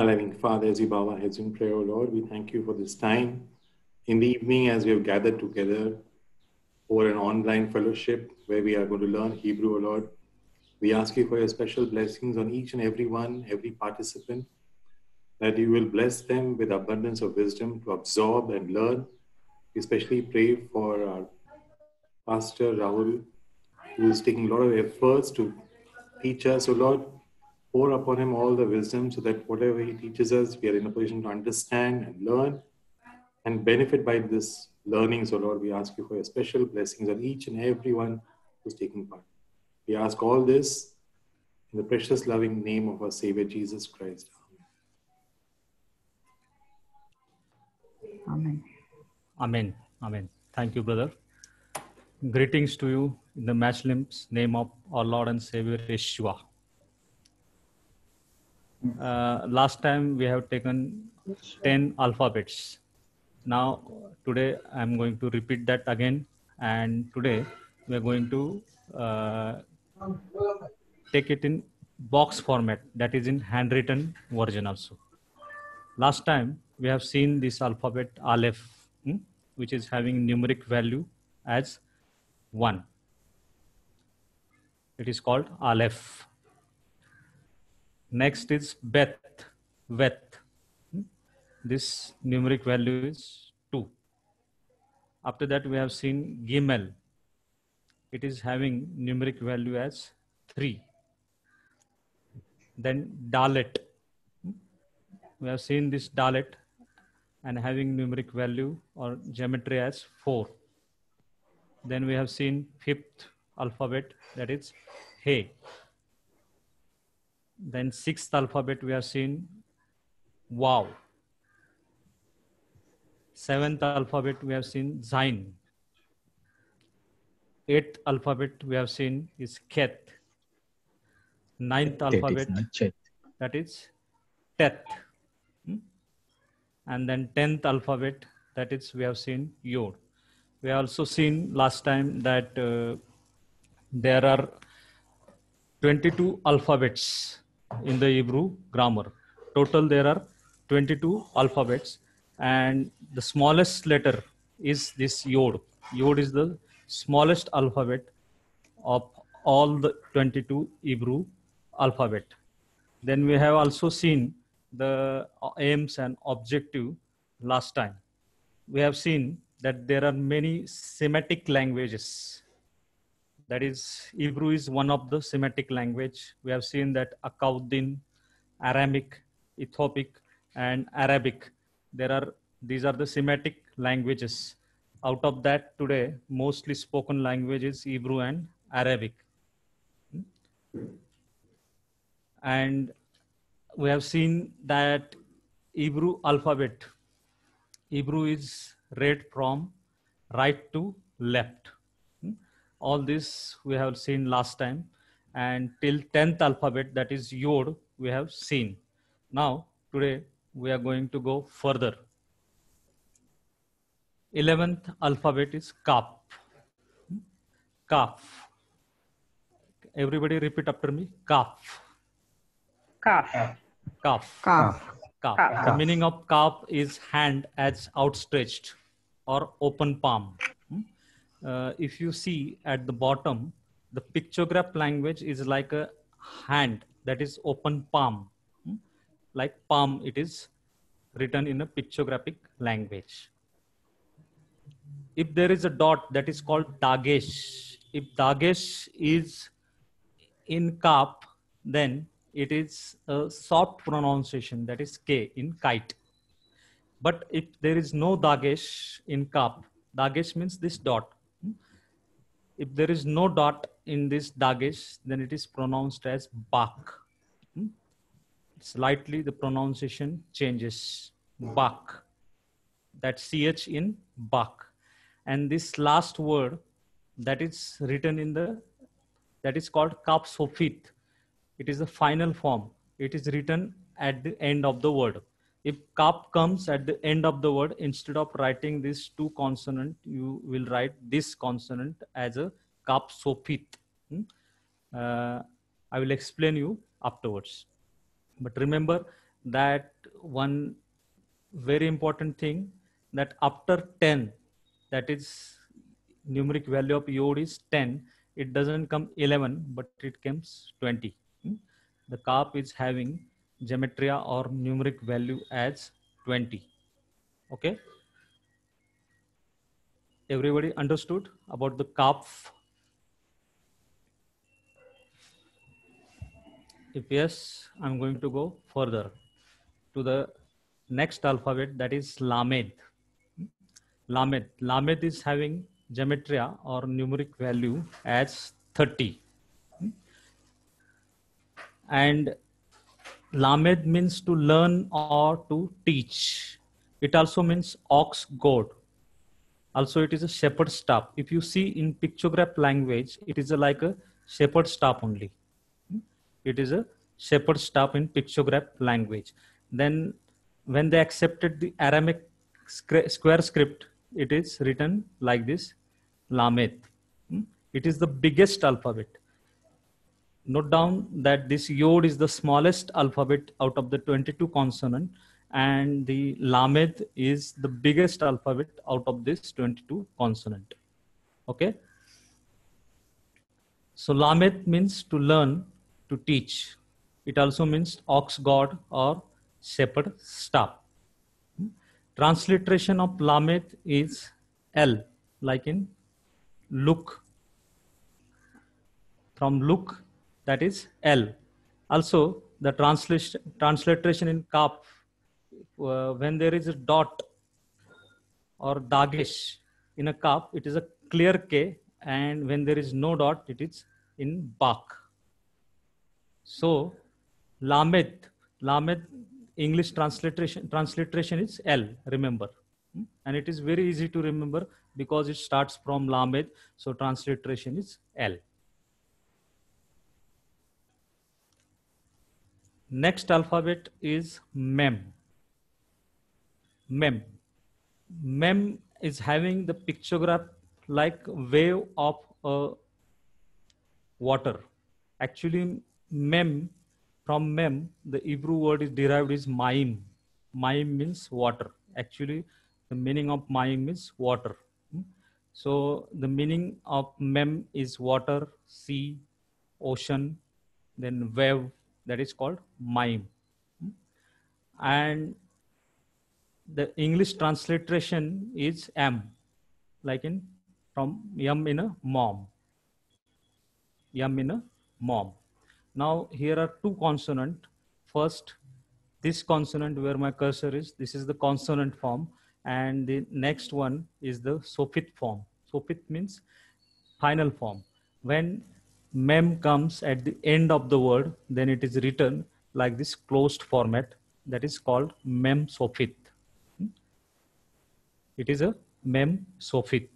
Our loving Father, as we heads in prayer, O Lord, we thank you for this time in the evening as we have gathered together for an online fellowship where we are going to learn Hebrew, O Lord. We ask you for your special blessings on each and every one, every participant, that you will bless them with abundance of wisdom to absorb and learn. We especially pray for our Pastor Rahul, who is taking a lot of efforts to teach us, O Lord. Pour upon him all the wisdom so that whatever he teaches us, we are in a position to understand and learn and benefit by this learning. So, Lord, we ask you for your special blessings on each and every one who's taking part. We ask all this in the precious, loving name of our Savior Jesus Christ. Amen. Amen. Amen. Thank you, brother. Greetings to you in the matchless name of our Lord and Savior Yeshua. Uh, last time we have taken 10 alphabets. Now, today I'm going to repeat that again. And today we are going to uh, take it in box format, that is in handwritten version also. Last time we have seen this alphabet Aleph, hmm, which is having numeric value as 1. It is called Aleph. Next is Bet, Vet. Hmm. This numeric value is 2. After that, we have seen Gimel. It is having numeric value as 3. Then Dalet. Hmm. We have seen this Dalet and having numeric value or gematria as 4. Then we have seen fifth alphabet that is He. Then sixth alphabet we have seen Wow. Seventh alphabet we have seen Zain. Eighth alphabet we have seen is Ket. Ninth That alphabet that is Tet. Hmm? And then 10th alphabet, that is, we have seen Yod. We have also seen last time that uh, there are 22 alphabets in the Hebrew grammar. Total, there are 22 alphabets, and the smallest letter is this Yod. Yod is the smallest alphabet of all the 22 Hebrew alphabet. Then we have also seen the aims and objective last time. We have seen that there are many Semitic languages. That is, Hebrew is one of the Semitic language. We have seen that Akkadian, Aramic, Ethiopic, and Arabic. There are these are the Semitic languages. Out of that, today mostly spoken language is Hebrew and Arabic. And we have seen that Hebrew alphabet, Hebrew is read from right to left. All this we have seen last time, and till 10th alphabet, that is Yod, we have seen. Now, today we are going to go further. 11th alphabet is Kaf. Kaf. Everybody repeat after me. Kaf. Calf. Kaf. Calf. Kaf. Kaf. The meaning of kaf is hand as outstretched or open palm. Uh, if you see at the bottom, the pictograph language is like a hand that is open palm. Hmm? Like palm, it is written in a pictographic language. If there is a dot that is called dagesh, if dagesh is in kaf, then it is a soft pronunciation that is k in kite but if there is no dagesh in kaf dagesh means this dot? If there is no dot in this dagesh then it is pronounced as bak. Hmm? slightly the pronunciation changes. Bak. That ch in bak. And this last word that is written in the that is called kaf sofit it is the final form. It is written at the end of the word if kaf comes at the end of the word instead of writing this two consonant you will write this consonant as a kaf sofit Hmm? Uh, i will explain you afterwards but remember that one very important thing that after 10, that is numeric value of yod is 10, it doesn't come 11, but it comes 20. Hmm? The kaf is having gematria or numeric value as 20. Okay. Everybody understood about the kaf? If yes, I'm going to go further to the next alphabet that is Lamed. Lamed. Lamed is having gematria or numeric value as 30. Hmm? And Lamed means to learn or to teach. It also means ox goad. Also, it is a shepherd staff. If you see in pictograph language, it is a, like a shepherd staff only. It is a shepherd staff in pictograph language. Then when they accepted the Aramaic square script, it is written like this, Lamed. Hmm? It is the biggest alphabet. Note down that this Yod is the smallest alphabet out of the 22 consonant and the Lamed is the biggest alphabet out of this 22 consonant. Okay. So Lamed means to learn, to teach. It also means ox goad or shepherd staff. Hmm? Transliteration of Lamed is L, like in look. From look, that is L. Also, the translation transliteration in Kaf, uh, when there is a dot or dagesh in a Kaf, it is a clear K, and when there is no dot, it is in Bak. So, Lamed, Lamed English transliteration, transliteration is L, remember. Hmm? And it is very easy to remember because it starts from Lamed. So transliteration is L. Next alphabet is Mem. Mem. Mem is having the pictograph like wave of uh, water. Actually, Mem from mem, the Hebrew word is derived is maim. Maim means water. Actually, the meaning of maim is water. Hmm? So the meaning of mem is water, sea, ocean, then wave, that is called. Hmm? And the English transliteration is m like in from yum in a mom. Yum in a mom. Now here are two consonant. First, this consonant where my cursor is, this is the consonant form. And the next one is the sofit form. Sofit means final form. When mem comes at the end of the word, then it is written like this closed format that is called mem sofit. Hmm? It is a mem sofit.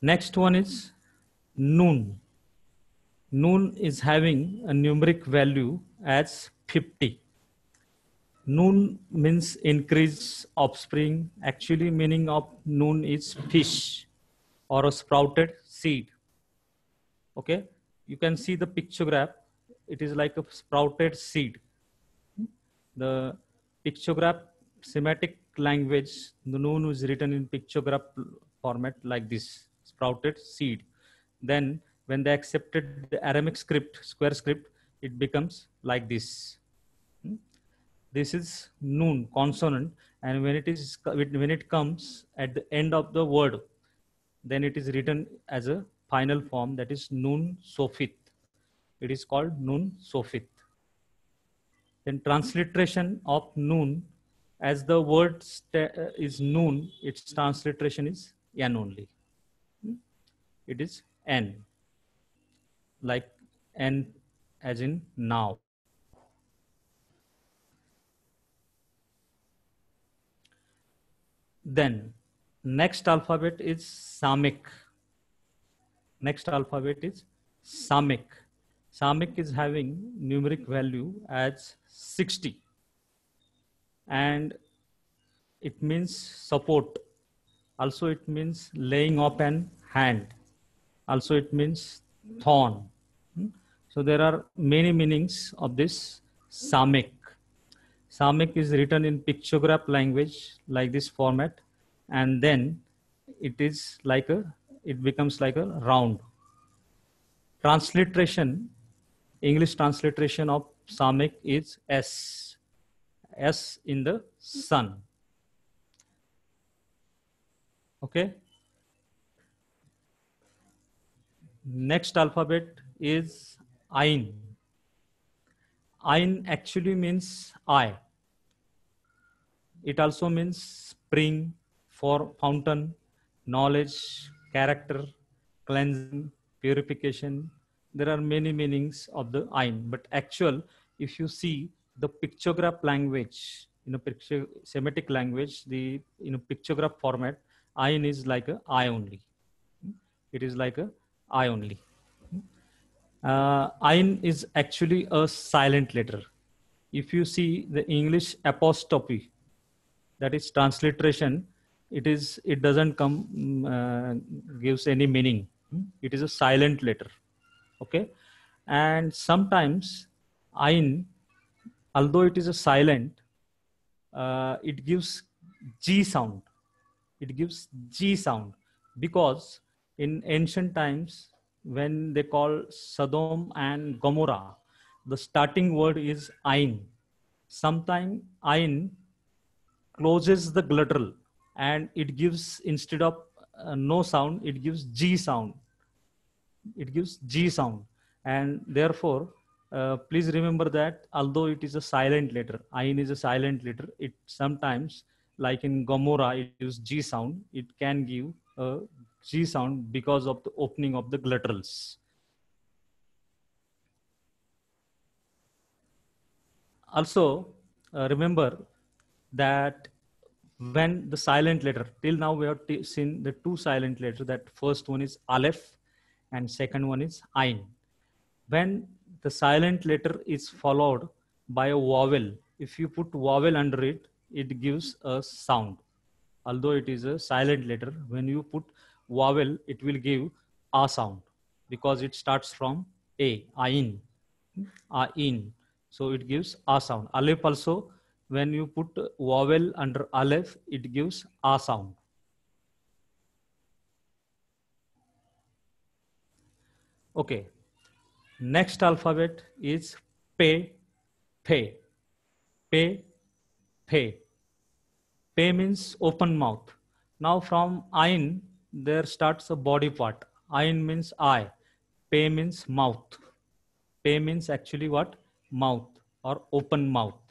Next one is noon. Noon is having a numeric value as 50. Noon means increase offspring. Actually meaning of noon is fish or a sprouted seed. Okay. You can see the pictograph. It is like a sprouted seed. The pictograph Semitic language, the Nun is written in pictograph format like this, sprouted seed then when they accepted the Aramic script, square script, it becomes like this. Hmm? This is noon, consonant, and when it is when it comes at the end of the word, then it is written as a final form that is noon sofit. It is called noon sofit. Then transliteration of noon, as the word uh, is noon, its transliteration is n only. Hmm? It is n like n as in now then next alphabet is samic next alphabet is samic samic is having numeric value as 60 and it means support also it means laying up an hand also it means thorn. Hmm? So there are many meanings of this Samek. Samek is written in pictograph language like this format, and then it is like a, it becomes like a round. Transliteration, English transliteration of Samek is S. S in the sun. Okay. Next alphabet is Ain. Ain actually means eye. It also means spring, for fountain, knowledge, character, cleansing, purification. There are many meanings of the Ain, but actual, if you see the pictograph language, in a picture Semitic language, the in a pictograph format, Ain is like a eye only. It is like a eye only. Uh, Ain is actually a silent letter. If you see the English apostrophe, that is transliteration, it is it doesn't come mm, uh, gives any meaning. It is a silent letter. Okay, and sometimes Ain, although it is a silent, uh, it gives G sound. It gives G sound because in ancient times when they call Sodom and Gomorrah, the starting word is Ain. Sometime Ain closes the glottal and it gives instead of uh, no sound, it gives G sound. It gives G sound. And therefore, uh, please remember that although it is a silent letter, Ain is a silent letter, it sometimes, like in Gomorrah, it gives G sound, it can give a G sound because of the opening of the glottals. Also, uh, remember that when the silent letter, till now we have seen the two silent letters, that first one is Aleph and second one is Ain. When the silent letter is followed by a vowel, if you put vowel under it, it gives a sound. Although it is a silent letter, when you put vowel, it will give a sound because it starts from a, ain, hmm? ain. So it gives a sound. Aleph also, when you put vowel under aleph, it gives a sound. Okay. Next alphabet is pe, pe, pe, pe. Pe means open mouth. Now from ain, there starts a body part. Ain means eye. Pe means mouth. Pe means actually what? Mouth or open mouth.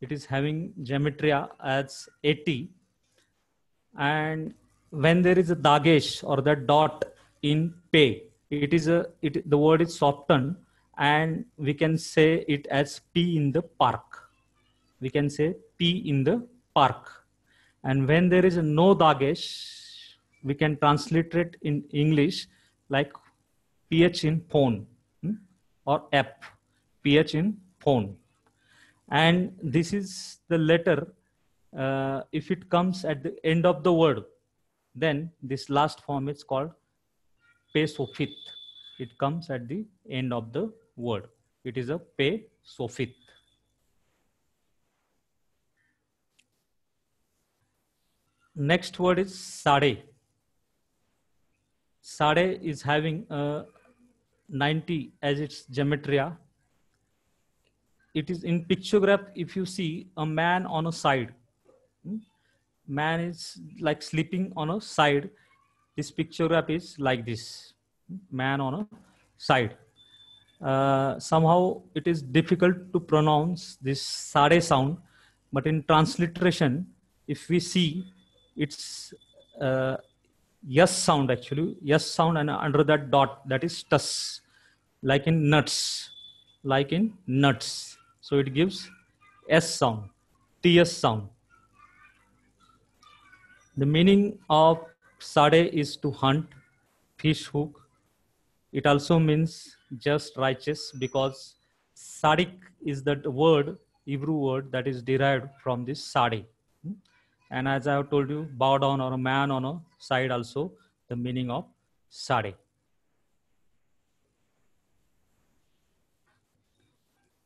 It is having gematria as 80. And when there is a dagesh or the dot in pe, it is a it the word is softened and we can say it as p in the park. We can say p in the park. And when there is no dagesh, we can translate it in English like ph in phone hmm? or app, ph in phone. And this is the letter. Uh, if it comes at the end of the word, then this last form is called pe sofit. It comes at the end of the word. It is a pe sofit. Next word is sade. Sade is having a 90 as its gematria. It is in pictograph, if you see a man on a side, hmm, man is like sleeping on a side. This pictograph is like this, hmm, man on a side. Uh, somehow it is difficult to pronounce this sade sound, but in transliteration, if we see, it's uh, yes sound actually yes sound and under that dot that is tus like in nuts like in nuts so it gives s sound ts sound. The meaning of sade is to hunt fish hook. It also means just righteous because sadik is that word hebrew word that is derived from this sade. Hmm? And as I have told you, bow down or a man on a side also, the meaning of sade.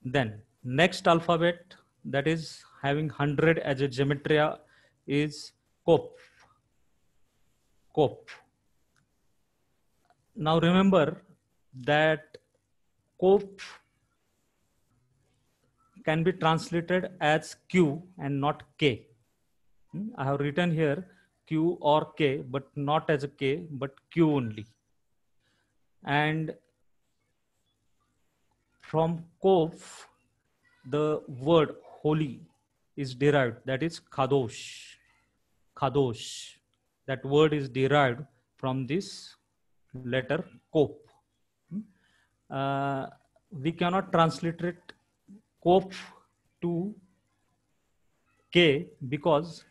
Then next alphabet that is having 100 as a gematria is Kop. Kop. Now remember that Kop can be translated as Q and not K. Hmm, have written here Q or K, but not as a K, but Q only. And from Kof, the word holy is derived, that is Kadosh. Kadosh. That word is derived from this letter Kop. Hmm, uh, we cannot translate it Kop to K because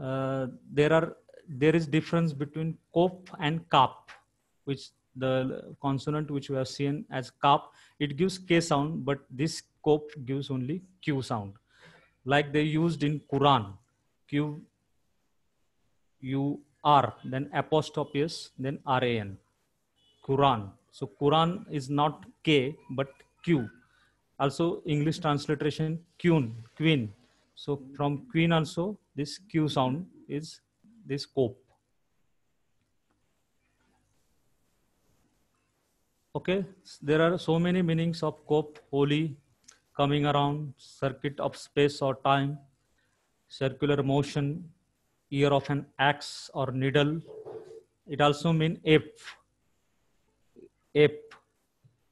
uh, there are there is difference between kop and kap, which the consonant which we have seen as kap, it gives k sound, but this kop gives only q sound, like they used in Quran, q u r then apostrophe s then r a n, Quran. So Quran is not k but q. Also English transliteration queen, queen. So from queen also this Q sound is this cope. Okay, there are so many meanings of cope, holy, coming around, circuit of space or time, circular motion, ear of an axe or needle. It also means ape, ape,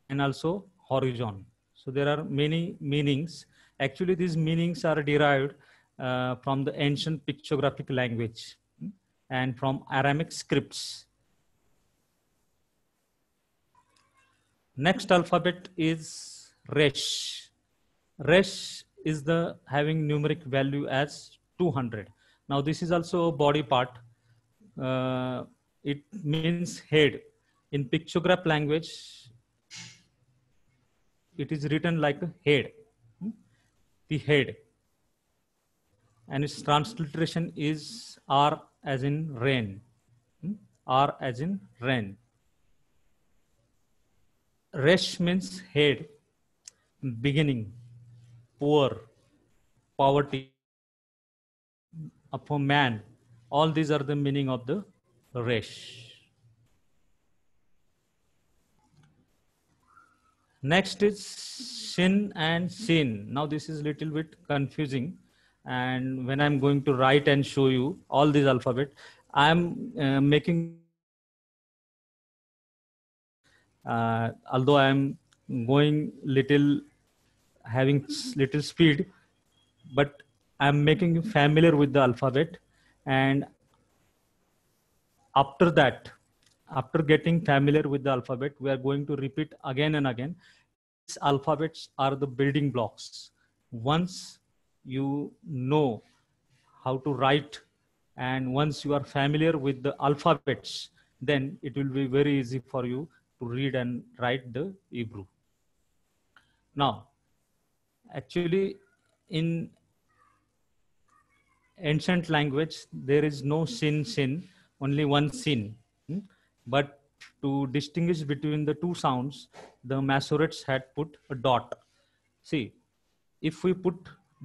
and also horizon. So there are many meanings. Actually, these meanings are derived uh, from the ancient pictographic language hmm, and from Aramaic scripts. Next alphabet is Resh. Resh is the having numeric value as 200. Now this is also a body part. Uh, it means head. In pictograph language, it is written like a head. Hmm, the head and its transliteration is R as in rain. Hmm? R as in rain. Resh means head, beginning, poor, poverty, a man. All these are the meaning of the Resh. Next is sin and sin. Now this is a little bit confusing and when i'm going to write and show you all these alphabet i'm uh, making uh, although i'm going little having little speed but i'm making you familiar with the alphabet. And after that after getting familiar with the alphabet we are going to repeat again and again. These alphabets are the building blocks. Once you know how to write and once you are familiar with the alphabets then it will be very easy for you to read and write the hebrew. Now actually in ancient language there is no sin sin only one sin hmm? but to distinguish between the two sounds the masoretes had put a dot see if we put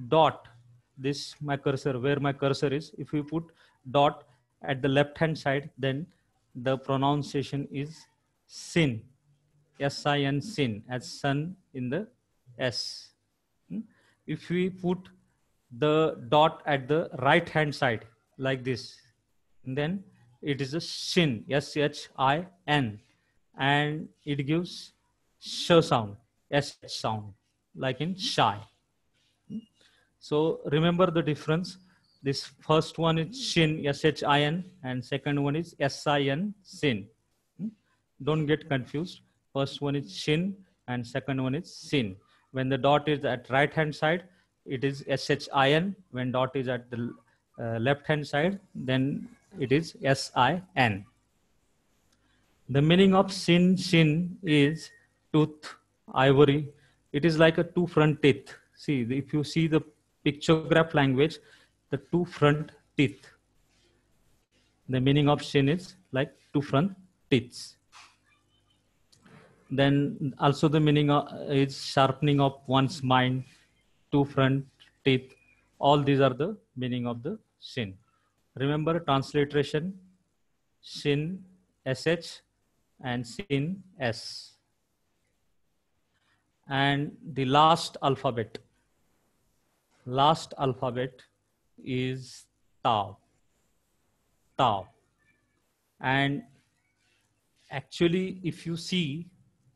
dot this my cursor where my cursor is if we put dot at the left hand side then the pronunciation is sin s-i-n sin as sun in the s? If we put the dot at the right hand side like this then it is a shin s-h-i-n and it gives sh sound s sound like in shy so remember the difference. This first one is shin, S-H-I-N, and second one is S-I-N, sin. Hmm? Don't get confused. First one is shin, and second one is sin. When the dot is at right hand side, it is S-H-I-N. When dot is at the uh, left hand side, then it is S-I-N. The meaning of sin, shin is tooth, ivory. It is like a two front teeth. See, if you see the pictograph language, the two front teeth. The meaning of shin is like two front teeth. Then also the meaning is sharpening of one's mind, two front teeth. All these are the meaning of the sin. Remember transliteration, sin, sh, and sin, s. And the last alphabet, last alphabet is tau. Tau. And actually, if you see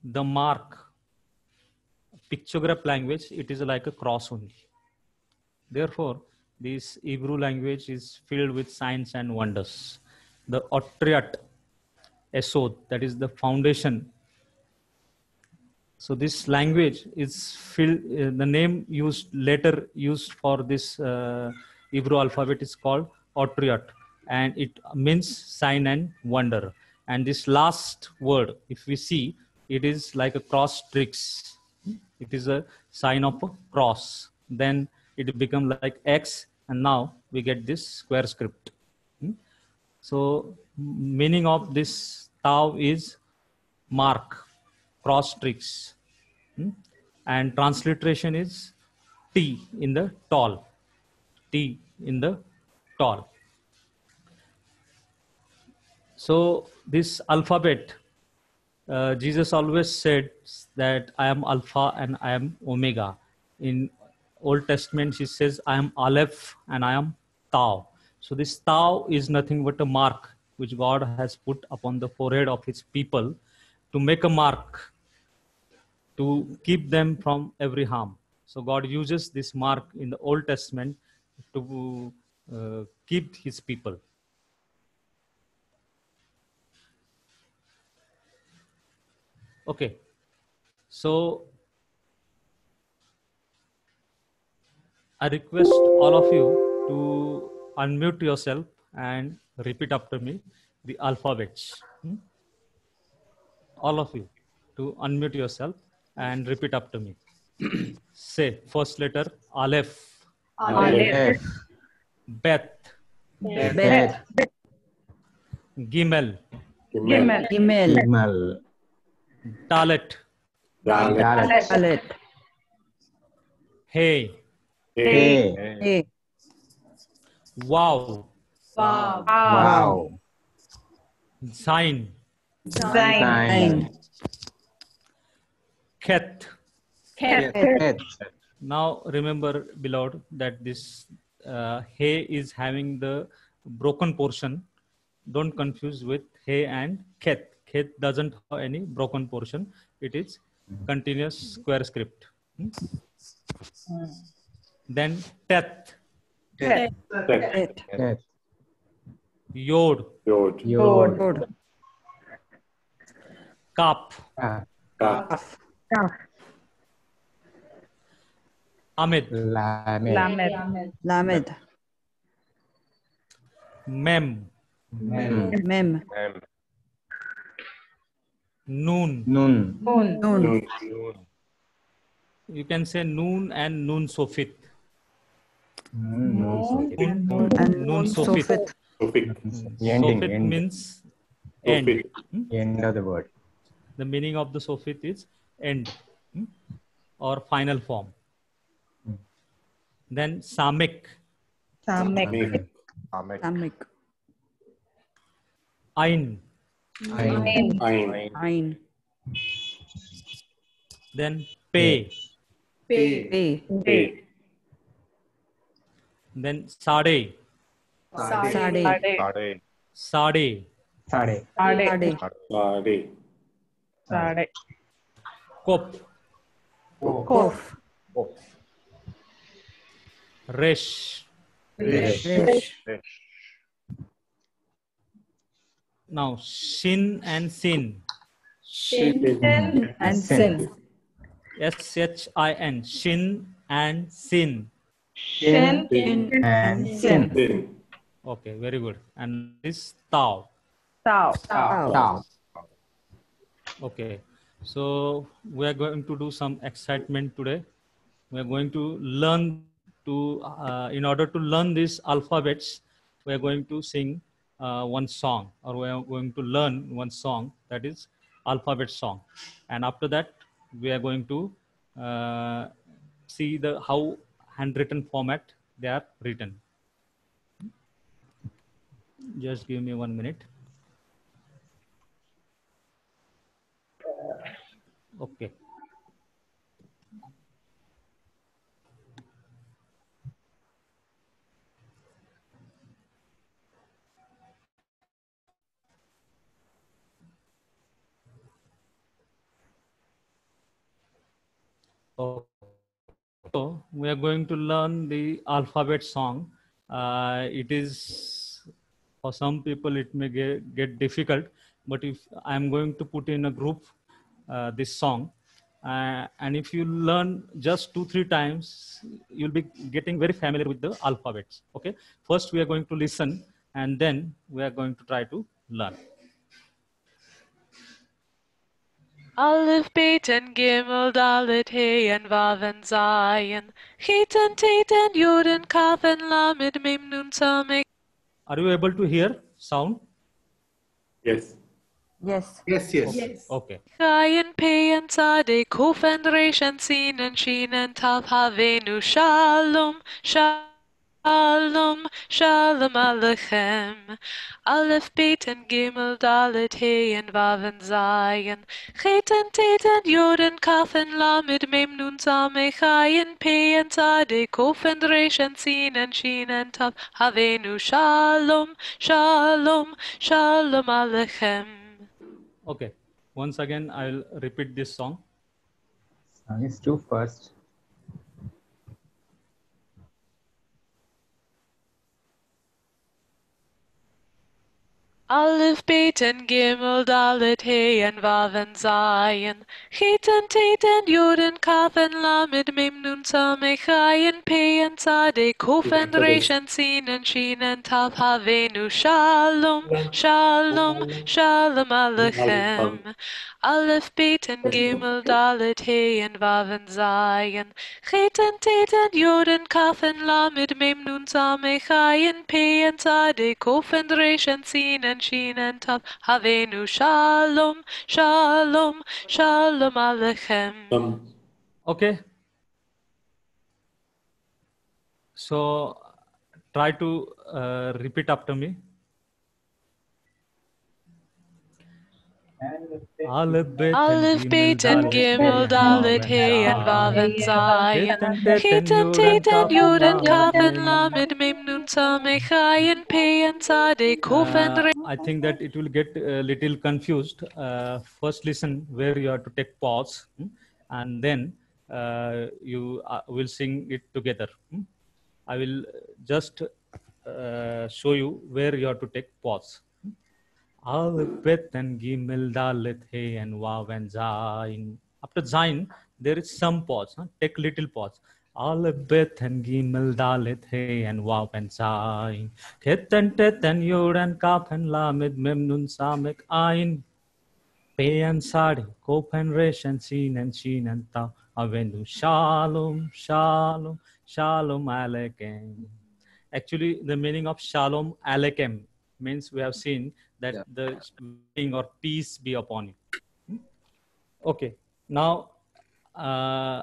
the mark, pictograph language, it is like a cross only. Therefore, this Hebrew language is filled with signs and wonders. The Otriat Esod, that is the foundation. So this language is filled, uh, the name used later used for this uh, Hebrew alphabet is called Otriat and it means sign and wonder. And this last word, if we see, it is like a cross tricks. It is a sign of a cross. Then it become like X and now we get this square script. Hmm? So meaning of this tau is mark, cross tricks. Hmm? And transliteration is T in the tall. T in the tall. So this alphabet, uh, Jesus always said that I am Alpha and I am Omega. In Old Testament, he says, I am Aleph and I am Tau. So this Tau is nothing but a mark which God has put upon the forehead of his people to make a mark to keep them from every harm. So God uses this mark in the Old Testament to uh, keep his people. Okay. So I request all of you to unmute yourself and repeat after me the alphabets. Hmm? All of you to unmute yourself and repeat after me. Say first letter Aleph, Aleph, Beth, Bet, Gimel, Gimel, Gimel, Gimel, Dalet, Dalet, Dalet, Hey, Hey, He, Wow, Vav, Wow, Sign. Sign. Nine, Ket. Ket, Tet, Now remember, beloved, that this uh, He is having the broken portion. Don't confuse with He and Ket. Ket doesn't have any broken portion. It is continuous square script. Hmm? Then Tet, Tet, Et, Tet, Yod, Yod, Yod, Yod, Kap, Ka, Kaf, Amid, Lamed, Lamed, Lamed, Mem, Mem, Mem, Noon. Noon. Noon. Noon. Nun, You can say Noon and Noon Sofit. Nun, Noon, and Nun Sofit. Sofit, Sufik, Ending, Sofit end, means end. Sufik, end of the word. The meaning of the Sofit is end hmm, or final form. Then Samik, Samek, Mek, Samik, Ain, Ein, Ein, Ein, then Pe, Pe, Pe, Pe, then Sade, Sade, Sade, Sade, Sade, Sade, Sade, Sade, Sade, Kop, Kof, Resh. Resh, Now Shin and Sin, Shin, and Sin, S H I N, Shin and Sin. Shin, and Sin, Sin, Okay, very good. And this Tau. Tau, Tau, Tau, Okay, so we are going to do some excitement today. We are going to learn to, uh, in order to learn these alphabets, we are going to sing uh, one song or we are going to learn one song that is alphabet song. And after that, we are going to uh, see the how handwritten format they are written. Just give me one minute. Okay. So, we are going to learn the alphabet song. Uh, it is for some people it may get, get difficult, but if I'm going to put in a group uh, this song, uh, and if you learn just two three times, you'll be getting very familiar with the alphabets. Okay, first we are going to listen, and then we are going to try to learn. Aleph, Bet, and Gimel, Dalet, He, and Vav, and Zion. Chet, and Tet, and Yod, and Kaf, and Lamed, Mem, Nun, Sameh. Are you able to hear sound? Yes. Yes. Yes, yes. Okay. Chai, and Pe, and Tzaddik, Kuf, and Resh, and Sin, and Shin, and Tav, Havenu, Shalom, Shalom, Shalom shalom Alechem. Aleph, Bet, and Gimel, Dalet, He, and Vav, and Zion. Chet, and Tet, and Yod, and Kaf, and Lamed, Mem, Nun, Sameh, Chai, and Pe, and Tzaddik, Kuf, and Resh, and Sin, and Shin, and Tav, Havenu, Shalom, Shalom, Shalom Alechem. Okay. Once again, I'll repeat this song. Song is two first. Aleph, Bet, and Gimel, Dalet, He, and Vav, and Zion. Chet, and Tet, and Yod, and Kaf, and Lamed, Mem, Nun, Sameh, Chai, and Pe, and Tzaddik, Kuf, and Resh, and Sin, and Shin, and Tav, Havenu, Shalom, Shalom, Shalom Alechem. Aleph, Bet, and Gimel, Dalet, He, and Vav, and Zion. Chet, and Tet, and Yod, and Kaf, and Lamed, Mem, Nun, Sameh, Chai, and Pe, and Tzaddik, Kuf, and Resh, and Sin, and Shin, and Tav, Havenu, Shalom, Shalom, Shalom Alechem. Um, Okay. So try to uh, repeat after me. Aleph, Bet, Aleph, Bet, and Gimel, Dalet, He, and Vav, and Zion. Chet, and Tet, and Yod, and Kaf, and Lamed, Mem, Nun, Sameh, Chai, and Pe, and and Re. I think that it will get a little confused. Uh, first, listen where you have to take pause, hmm, and then uh, you uh, will sing it together. hmm. I will just uh, show you where you have to take pause. Hmm. Aleph, Bet, and Gimel, Dalet, He, and Vav, and Zayin. After Zayin, there is some pause. huh? Take little pause. Aleph, Bet, and Gimel, Dalet, He, and Vav, and Zayin. Chet, and Tet, and Yod, and Kaf, and Lamed, Mem, Nun, Samek, Ayin. Pe, and Sadi, Kop, and Resh, and Sin, and Shin, and Tav, Avenu. Shalom, Shalom, Shalom, Aleichem. Actually, the meaning of Shalom Aleichem means we have seen that the being or peace be upon you. Okay, now uh,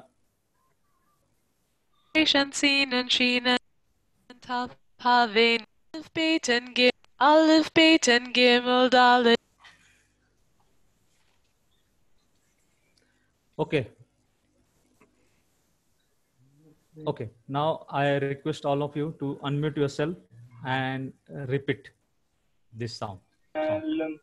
and Sin, and Shin, and Tav, Havenu. Aleph, Bet, and Gimel, Aleph, Gimel, Dalet. okay. Okay, now I request all of you to unmute yourself and repeat this sound. song.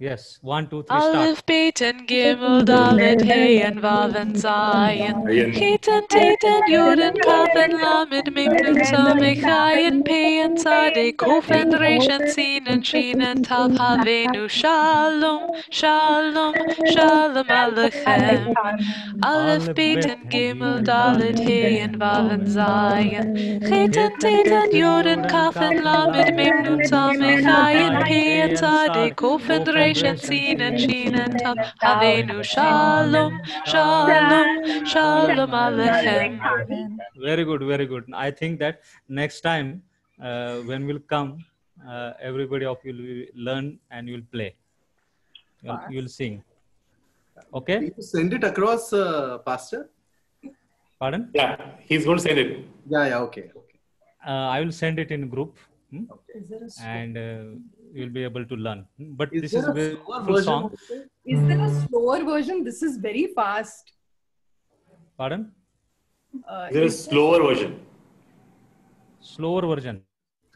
Yes, one, two, three, start. Aleph, Bet, and Gimel, Dalet, He, and Vav, and Zion. Zion. Chet, and Tet, and Yod, and Kaf, and Lamed, Mem, Nun, Sameh, and Pe, and Tzaddik, Kuf, and Resh, and Sin, and Shin, and Tav, Havenu, Shalom, Shalom, Shalom Alechem. Aleph, Bet, and Gimel, Dalet, He, and Vav, and Zion. Chet, and Tet, and Yod, and Kaf, and Lamed, Mem, Nun, Sameh, and Pe, and Tzaddik, Kuf, and Resh, and Sin, and Shin, and Tav, Havenu, Shalom, Shalom, Shalom Alechem. Very good, very good. I think that next time uh, when we'll come, uh, everybody of you will learn and you'll play. You'll, you'll sing. Okay. You send it across, uh, Pastor? Pardon? Yeah, he's going to send it. Yeah, yeah, okay. okay. Uh, I will send it in group. hmm? Is there a, and uh, you'll be able to learn. But Is this is a a very slower version song. of it? is there a slower version? This is very fast. Pardon? Uh, There is slower version. Slower version.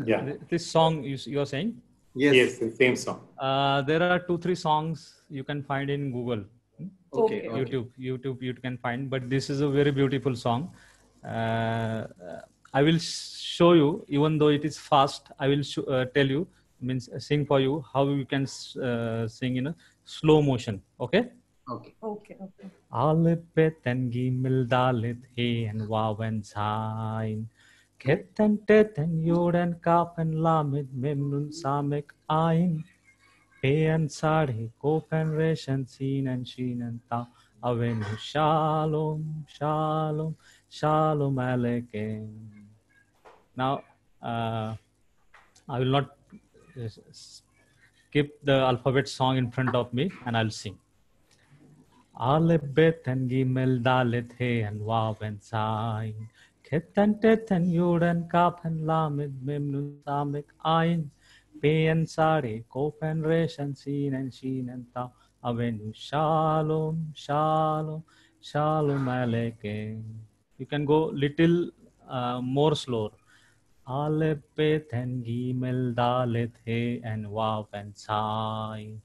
Yeah. This song you, you are saying? Yes. Yes, the same song. Uh, there are two, three songs you can find in Google, hmm? Okay. Okay. okay. YouTube, YouTube, you can find. But this is a very beautiful song. Uh, I will show you, even though it is fast. I will sh- uh, tell you, means uh, sing for you how you can uh, sing in a slow motion. Okay. Okay. okay, okay. Aleph, Bet, and Gimel, Dalet, He, and Waw, and Zain. Ket, and Tet, and Yod, and Kaf, and Lamed, Mem, Nun, Samek, Ain. Pe, and Sade, Kof, and Resh, and Sin, and Shin, and Ta. Avenu, Shalom, Shalom, Shalom, Aleichem. Now, uh, I will not skip the alphabet song in front of me and I'll sing. Aleph, Bet, and Gimel, He, and Waw, and Zain. Ket, and Tet, and Yod, and Kaf, and Lamed, Mem, Nun, Samek, Ain. Pe, Sade, Kof, and Resh, and Sin, and Shin, and Ta. Avenu, Shalom, Shalom, Shalom, Aleichem. You can go little uh, more slower. Aleph, Bet, and Gimel, Dalet, He, and Waw, and Zain.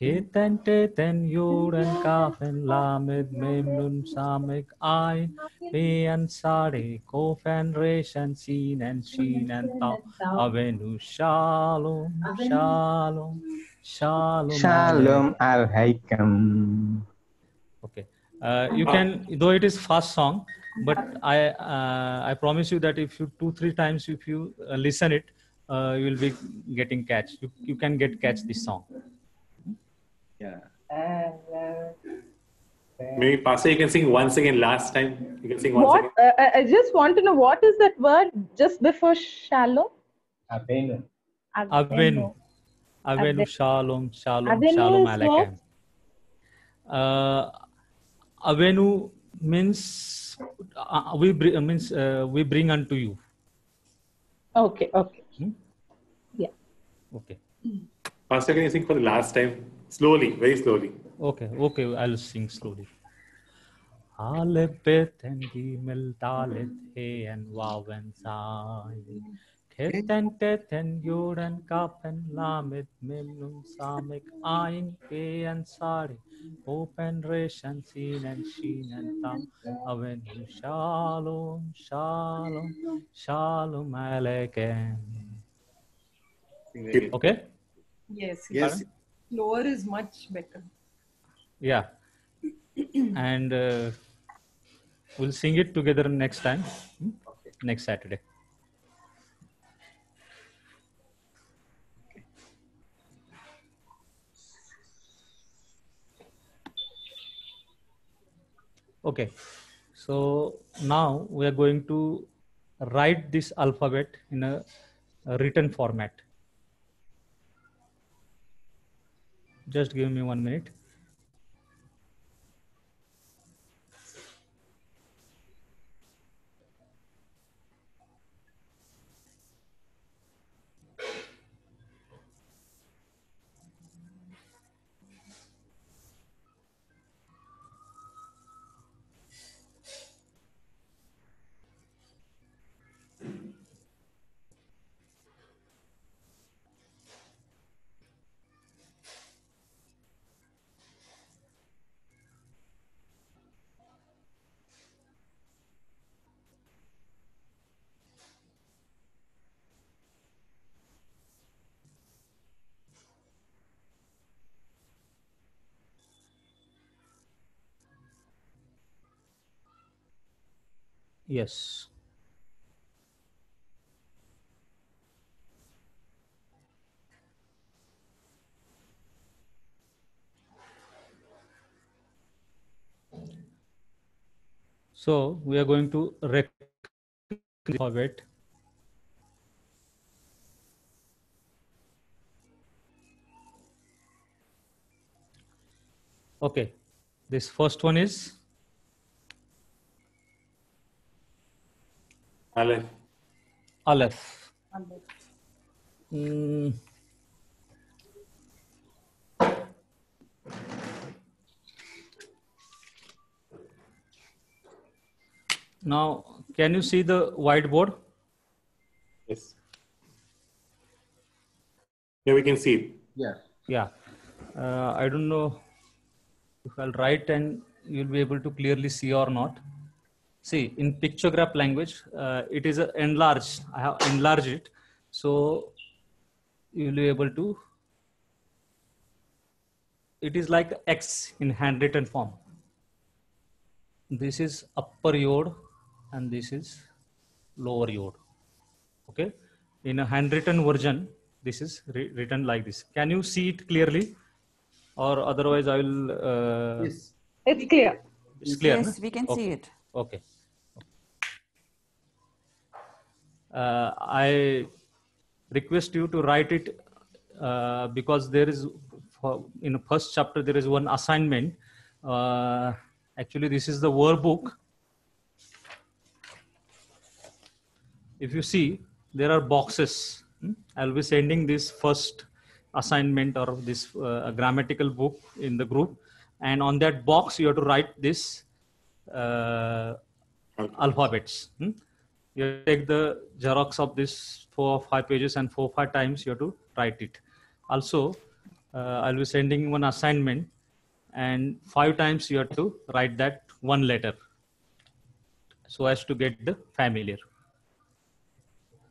Ket and Tet and Yod and Kaf and Lamed Mem Nun Samek Ain Pe and Sade Kof and Resh and Sin and Shin and Ta Avenu Shalom Shalom Shalom Shalom Alaikum. Okay. Uh, you can, though it is fast song, but I uh, I promise you that if you two three times if you uh, listen it, uh, you will be getting catch. You, you can get catch this song. Yeah. Maybe Pastor, you can sing once again last time. You can sing once What? again. Uh, I- I just want to know what is that word just before shalom? Avenu. Avenu. Avenu Avenu. Shalom, Shalom, Avenu Shalom is Aleichem. Uh, Avenu means uh, we bring, uh, means uh, we bring unto you. Okay, okay. Yeah. Okay, Pastor, can you sing for the last time? Slowly, very slowly. okay, okay. I'll sing slowly. Aleph, Bet, and Gimel, Dalet, He, and Waw, and Zayin. Ket and Tet and Yod and Kaf and Lamed, Mem, Nun, Samek, Ain, Pe and Sade, Kof and Resh and Sin and Shin and Tam, Avenu, Shalom, Shalom, Shalom Aleichem. Okay? Yes, Yes. Lower is much better. Yeah. and uh, we'll sing it together next time, hmm? next Saturday. Okay, so now we are going to write this alphabet in a, a written format. Just give me one minute. Yes. So we are going to rec alphabet. Okay. This first one is Aleph. Aleph. Mm. Now, can you see the whiteboard? Yes. Yeah, we can see it. Yeah. Yeah. Uh, I don't know if I'll write and you'll be able to clearly see or not. See, in pictograph language, uh, it is a enlarged. I have enlarged it. So you'll be able to. It is like X in handwritten form. This is upper yod and this is lower yod. Okay. In a handwritten version, this is written like this. Can you see it clearly? Or otherwise, I will. Uh, Yes. It's clear. It's clear. yes, na? we can Okay. see it. Okay. Uh, I request you to write it uh, because there is, in the first chapter, there is one assignment. Uh, actually, this is the workbook. If you see, there are boxes. Hmm? I'll be sending this first assignment or this uh, grammatical book in the group. And on that box, you have to write this uh, alphabets. hmm? You take the Xerox of this four or five pages and four or five times you have to write it. Also, uh, I'll be sending one assignment and five times you have to write that one letter so as to get the familiar.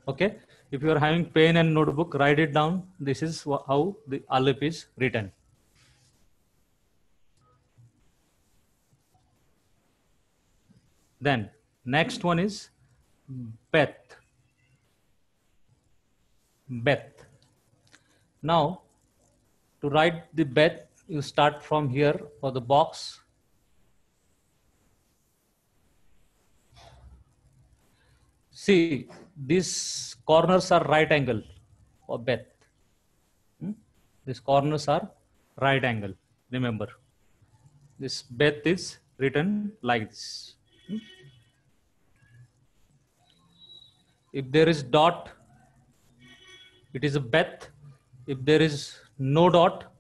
Okay. If you are having pen and notebook, write it down. This is how the Aleph is written. Then next one is Beth. Beth. Now to write the Beth, you start from here for the box. See, these corners are right angle for Beth. Hmm? These corners are right angle. Remember, this Beth is written like this. If there is dot, it is a Beth. If there is no dot,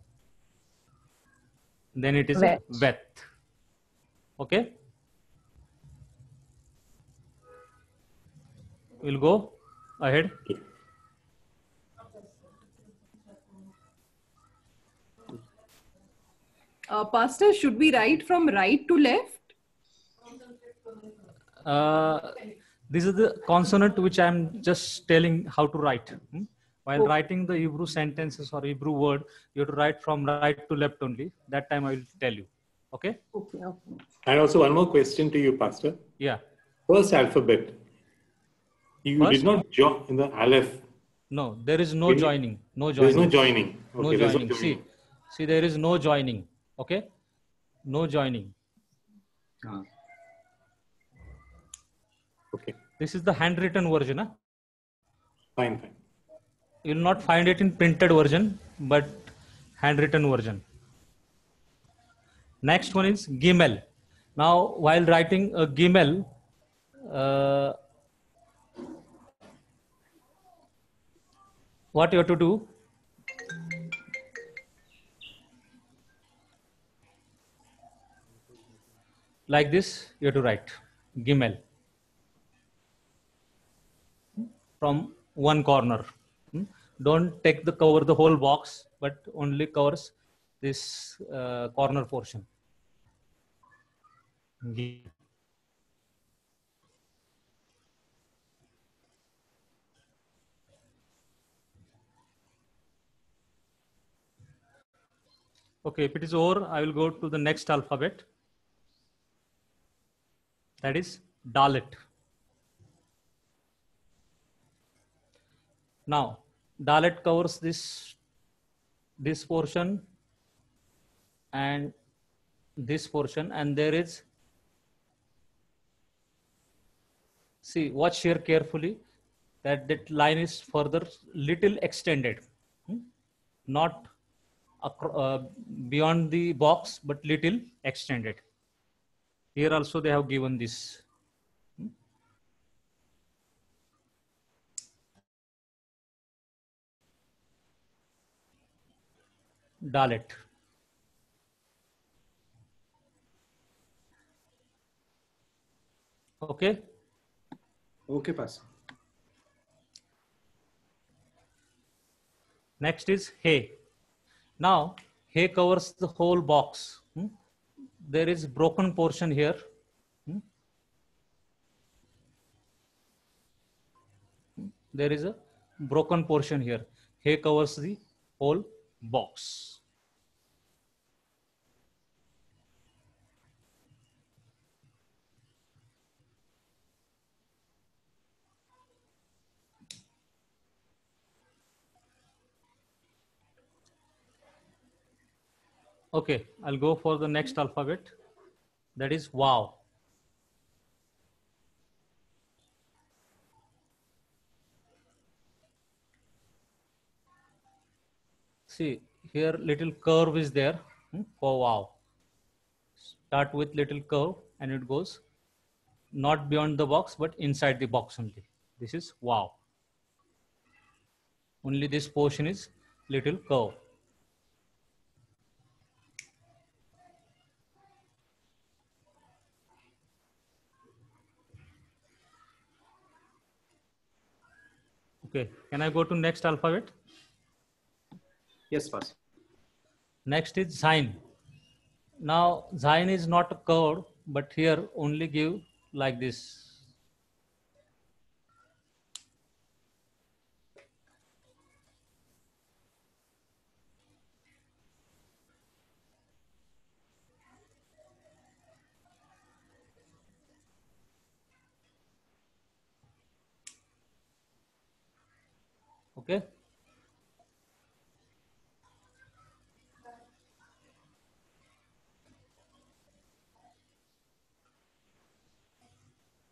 then it is a Vet. Beth. Okay. We'll go ahead. Uh, Pastor, should we write from right to left? Uh, this is the consonant which I'm just telling how to write. hmm? While Okay. writing the Hebrew sentences or Hebrew word, you have to write from right to left only. That time I will tell you. Okay? Okay, okay. And also one more question to you, Pastor. Yeah. First alphabet. You First? did not join in the Aleph. No, there is no Can you- joining. No There is joining. no joining. No Okay, there's joining. See, see, there is no joining. Okay? No joining. Ah. Okay, This is the handwritten version. Huh? fine, fine. You will not find it in printed version, but handwritten version. Next one is Gimel. Now, while writing a Gimel, uh, what you have to do? Like this, you have to write Gimel from one corner. Hmm? Don't take the cover the whole box, but only covers this uh, corner portion. Gi- Okay, if it is over, I will go to the next alphabet. That is Dalet. Now, Dalet covers this, this portion and this portion and there is, see, watch here carefully that that line is further little extended, hmm? not uh, beyond the box, but little extended. Here also they have given this. Dalet. Okay. Okay, pass. Next is hay. Now hay covers the whole box. Hmm? There is broken portion here. Hmm? There is a broken portion here. Hay covers the whole box. Okay, I'll go for the next alphabet. That is Waw. See, here little curve is there hmm, for Waw. Start with little curve and it goes not beyond the box, but inside the box only. This is Waw. Only this portion is little curve. Okay, can I go to next alphabet? Yes, Pastor. Next is Zain. Now Zain is not a curve, but here only give like this. Okay.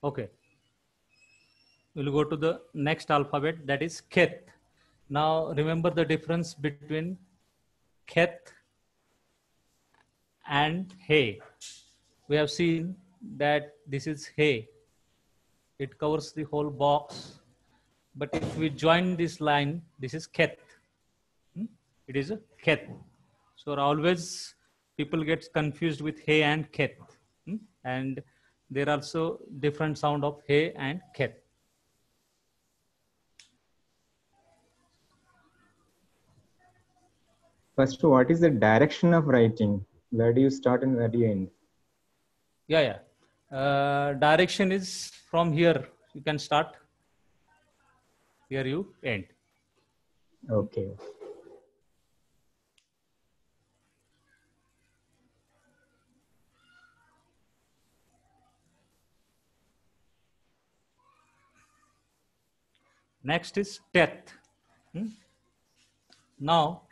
Okay. We'll go to the next alphabet that is Keth. Now remember the difference between Keth and Hay. We have seen that this is Hay. It covers the whole box. But if we join this line, this is Keth. Hmm? It is a Keth. So always people get confused with Hay and Keth. Hmm? And there are also different sound of Hay and Keth. First, what is the direction of writing? Where do you start and where do you end? Yeah, yeah. Uh, direction is from here. You can start. Here you end. Okay. Next is Teth. Hmm? Now,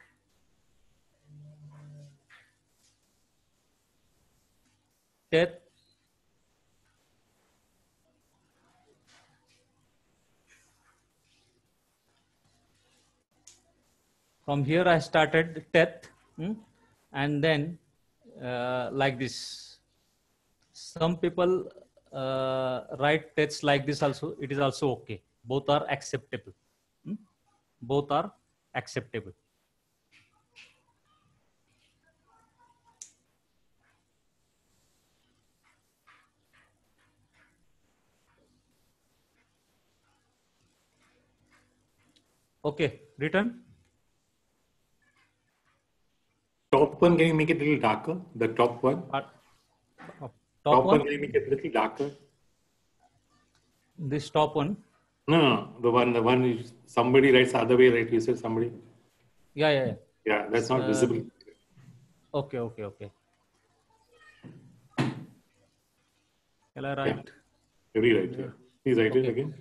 Teth from here I started Teth hmm? and then uh, like this. Some people uh, write tests like this also. It is also okay. Both are acceptable. Hmm? Both are acceptable. Okay, written. Top one, can you make it a little darker? The top one. Uh, top, Top one, one. can you make it a little darker? This top one. No, no, the one, the one is somebody writes the other way, right? You said somebody. Yeah, yeah, yeah. Yeah, that's not Uh, visible. Okay, okay, okay. Shall I write? You rewrite, yeah. Please write it again.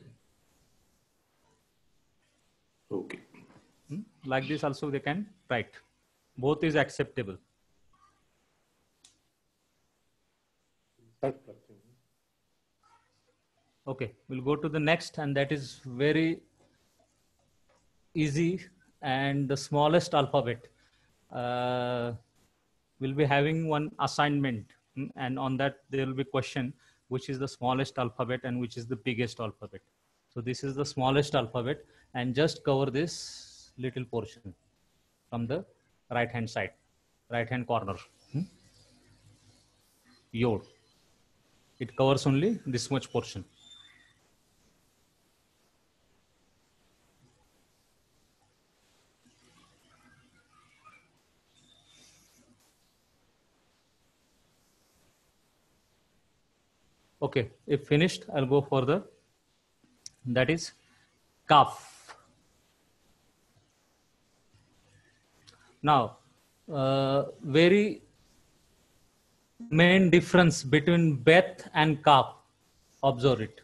Okay. Hmm? Like this also they can write. Both is acceptable. Start practicing. Okay, we'll go to the next, and that is very easy and the smallest alphabet. uh, we'll be having one assignment mm, and on that there will be question which is the smallest alphabet and which is the biggest alphabet so this is the smallest alphabet and just cover this little portion from the right hand side right hand corner hmm? yod it covers only this much portion okay if finished i'll go further that is kaf now uh, very main difference between beth and kaf observe it.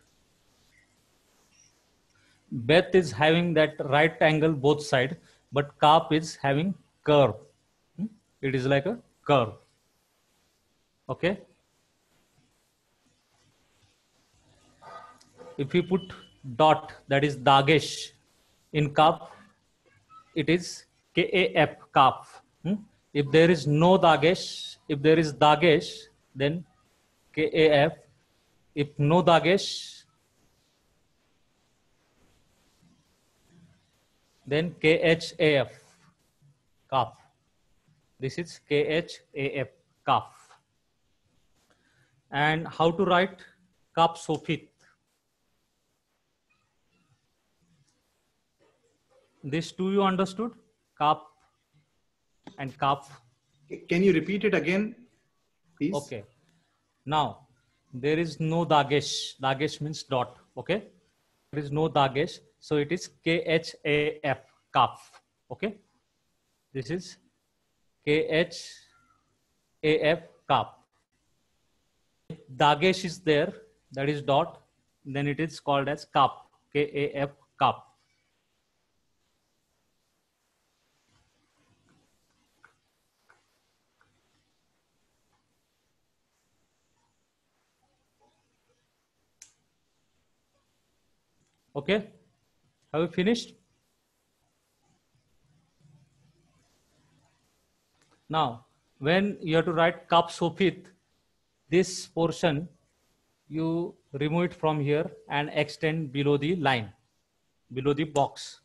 Beth is having that right angle both side but kaf is having curve. Hmm? it is like a curve. Okay if we put dot that is dagesh in kaf it is kaf kaf Hmm? if there is no dagesh if there is dagesh then kaf if no dagesh then khaf kaf this is khaf kaf and how to write kaf sofit this two you understood? Kaf and kaf Can you repeat it again, please? okay. Now there is no dagesh. Dagesh means dot. Okay? There is no dagesh. So it is khaf kaf okay? This is khaf kaf if dagesh is there that is dot then it is called as kaf kaf kaf Okay. Have you finished? Now, when you have to write kap sofit, this portion you remove it from here and extend below the line, below the box.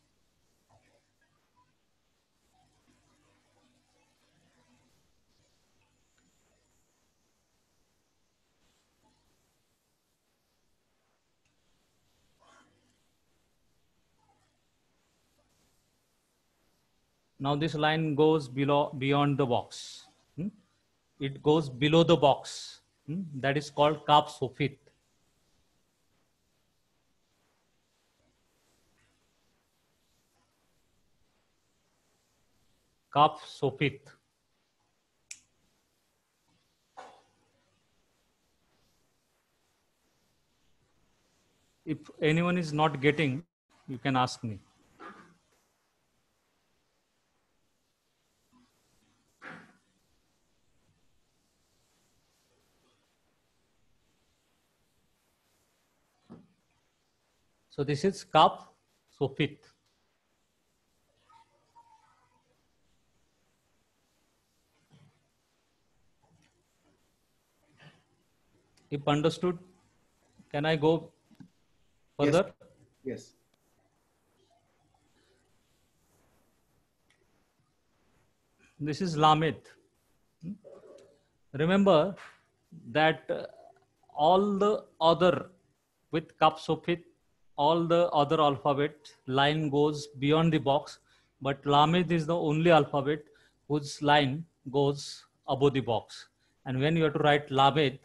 Now this line goes below beyond the box. Hmm? It goes below the box. Hmm? That is called kap sofit. Kap sofit. If anyone is not getting, you can ask me. So this is kap sofit. If understood, can I go further? Yes. This is Lamed. Remember that all the other with kap sofit, all the other alphabet line goes beyond the box, but Lamed is the only alphabet whose line goes above the box. And when you have to write Lamed,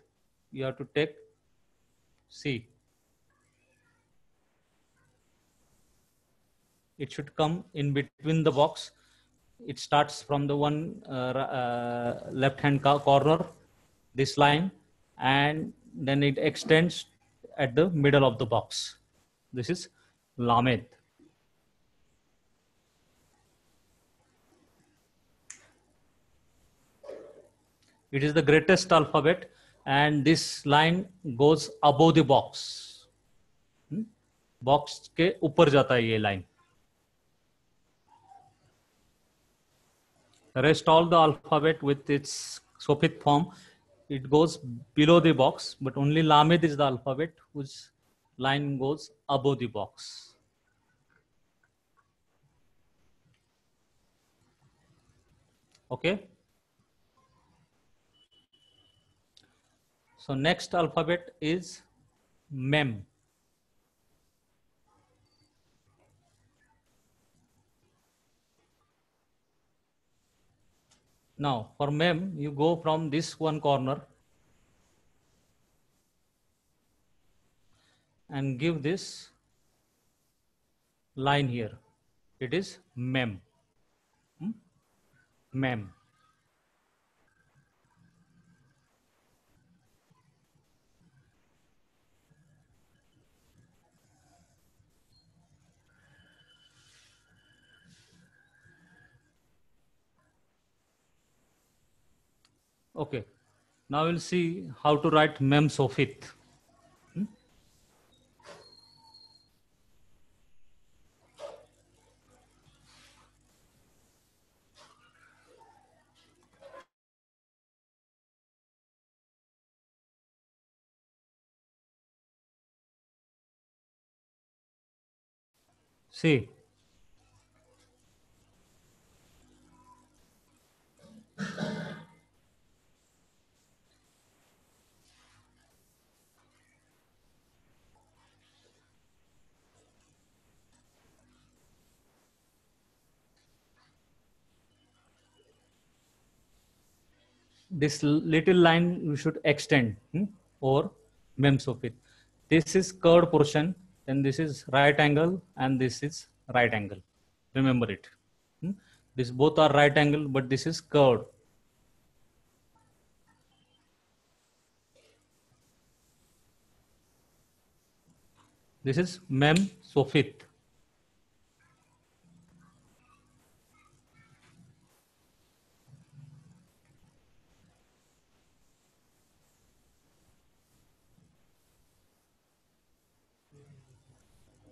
you have to take C. It should come in between the box. It starts from the one uh, uh, left-hand corner, this line, and then it extends at the middle of the box. This is Lamed. It is the greatest alphabet, and this line goes above the box. Hmm? Box के ऊपर जाता है ये line rest all the alphabet with its Sophith form, it goes below the box, but only Lamed is the alphabet whose line goes above the box. Okay. So next alphabet is Mem. Now for mem, you go from this one corner and give this line here. It is mem. Hmm? Mem. Okay. Now we'll see how to write mem sophith. Hmm? See, this little line you should extend hmm, or mem sophith. This is curved portion, then this is right angle, and this is right angle. Remember it. hmm. This both are right angle, but this is curved. This is mem sophith.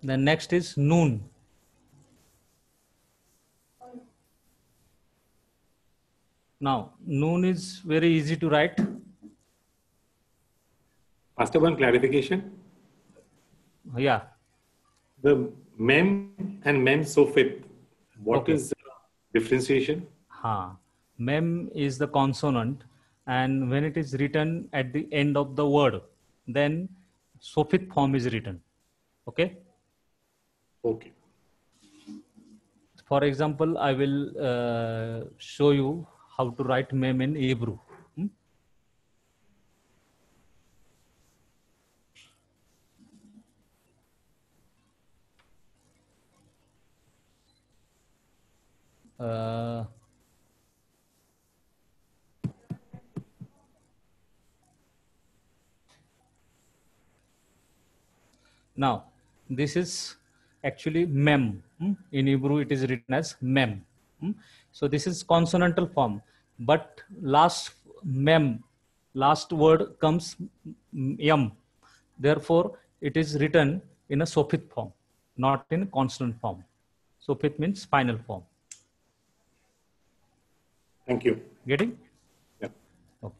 Then next is noon. Now, noon is very easy to write. Master, one clarification. Yeah, The mem and mem sophith, what Okay. is the differentiation? ha. Mem is the consonant, and when it is written at the end of the word, then sophith form is written. Okay. Okay. For example, I will uh, show you how to write mem in Hebrew. Hmm? Uh, now, this is actually mem. hmm? In Hebrew, it is written as mem. hmm? So this is consonantal form, but last mem, last word comes m- yum. Therefore, it is written in a sophith form, not in consonant form. Sophith means final form. Thank you. Getting? Yeah. Okay.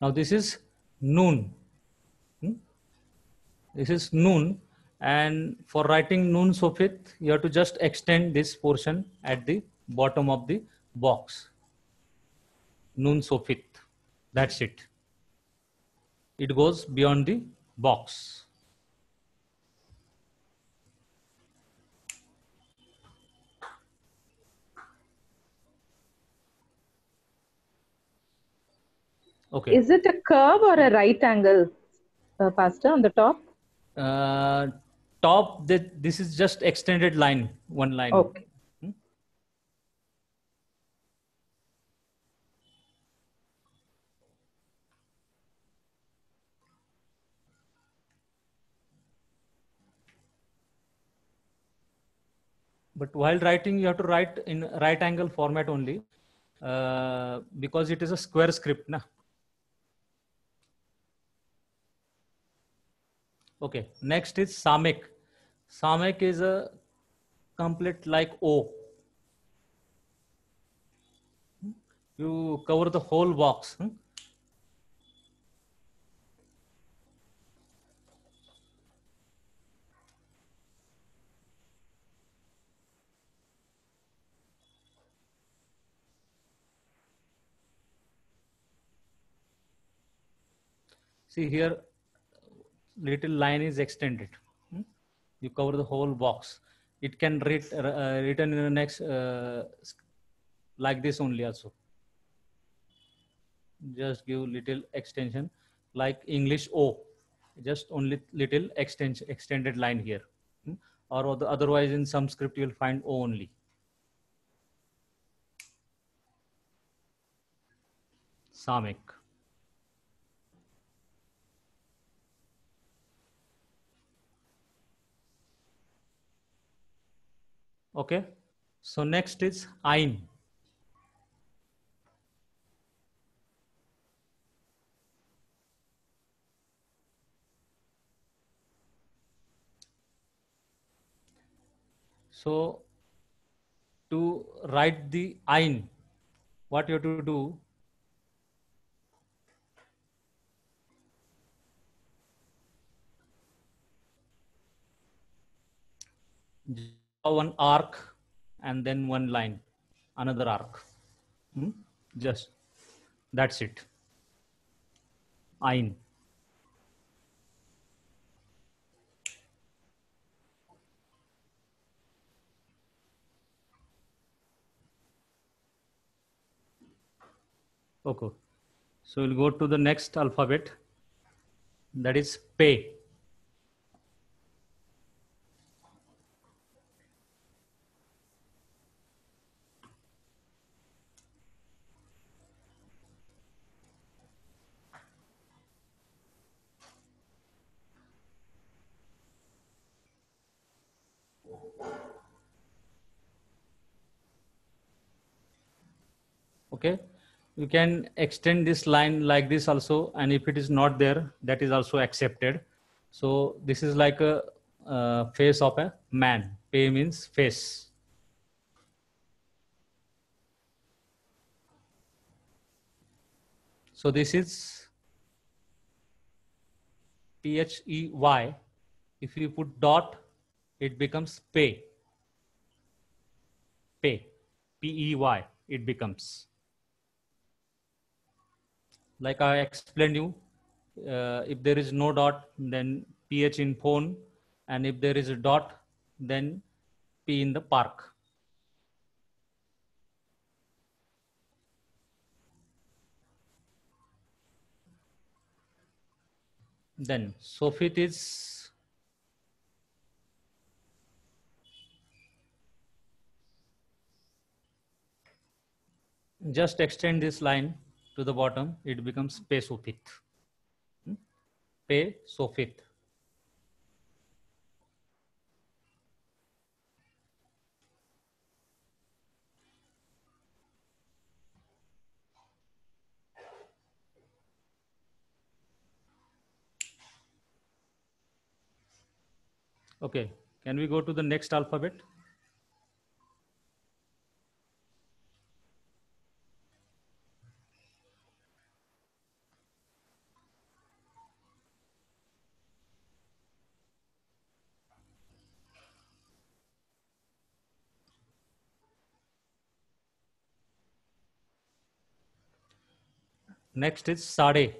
Now this is noon. This is noon. And for writing noon sophith, you have to just extend this portion at the bottom of the box. Noon sophith. That's it. It goes beyond the box. Okay. Is it a curve or a right angle, uh, Pastor, on the top? Uh, top that this is just extended line one line Okay. Hmm? but while writing you have to write in right angle format only uh, because it is a square script na Okay, next is Samek. Samek is a complete like O. You cover the whole box. hmm? See here, little line is extended. hmm? You cover the whole box. It can read uh, written in the next uh, like this only also. Just give little extension like English O. Just only little extension extended line here. hmm? Or otherwise in some script you will find O only. Samik. Okay. So next is Ain. So to write the Ain, what you have to do, one arc and then one line, another arc. Hmm? Just that's it. Ain. Okay. So we'll go to the next alphabet. That is pay. Okay? You can extend this line like this also and if it is not there that is also accepted. So this is like a uh, face of a man. Pay means face. So this is p h e y. If you put dot it becomes pay pay p e y it becomes like I explained you, uh, if there is no dot, then ph in phone, and if there is a dot, then p in the park. Then Sofit is just extend this line to the bottom, it becomes pay sofit. Hmm? Pay sofit. Okay, can we go to the next alphabet? Next is Sade.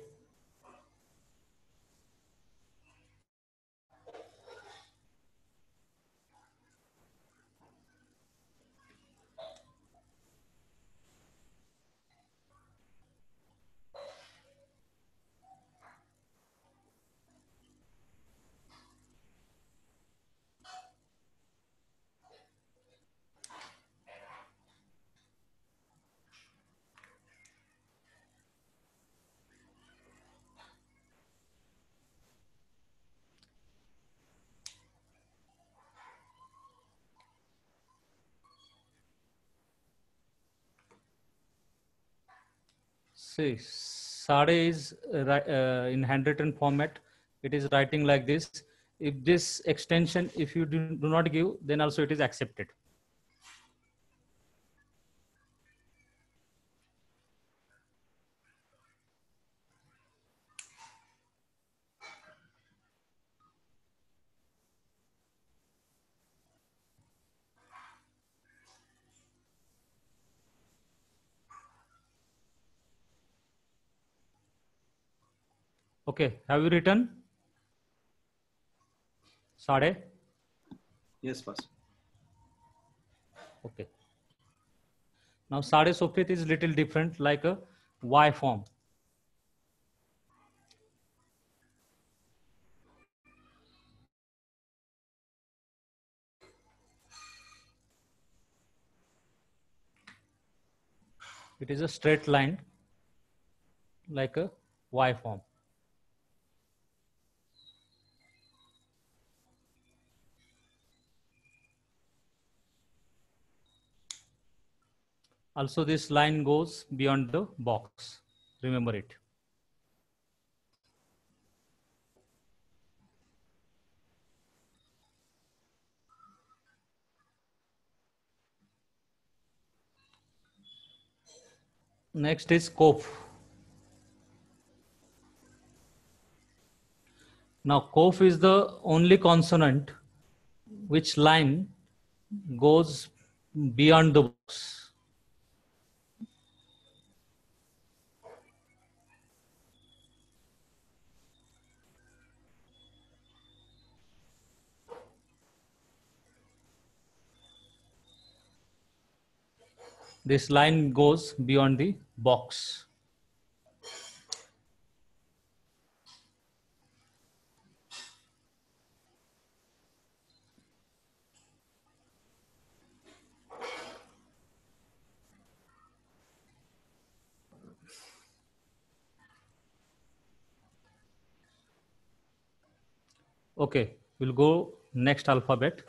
See, Sade is uh, uh, in handwritten format. It is writing like this. if this extension if you do, do not give then also it is accepted okay have you written? Sade? Yes, Pastor. okay. Now sade sofit is little different like a y form. It is a straight line like a y form also this line goes beyond the box. Remember it. Next is kof. Now kof is the only consonant which line goes beyond the box this line goes beyond the box. Okay, we'll go next alphabet.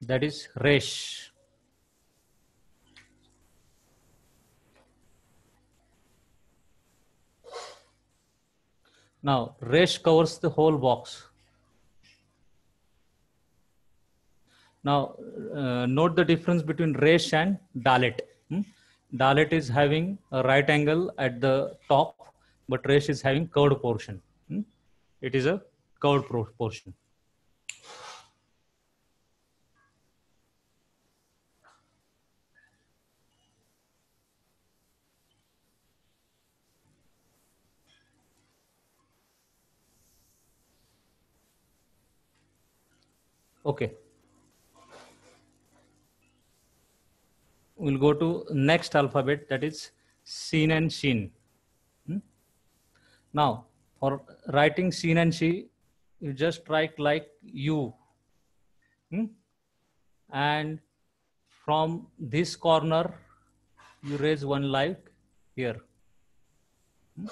That is Resh. Now, Resh covers the whole box. Now, uh, note the difference between Resh and Dalet. Hmm? Dalet is having a right angle at the top, but Resh is having curved portion. Hmm? It is a curved portion. Okay. We'll go to next alphabet that is Sin and Shin. Hmm? Now, for writing Sin and Shi, you just write like U. Hmm? And from this corner, you raise one like here. Hmm?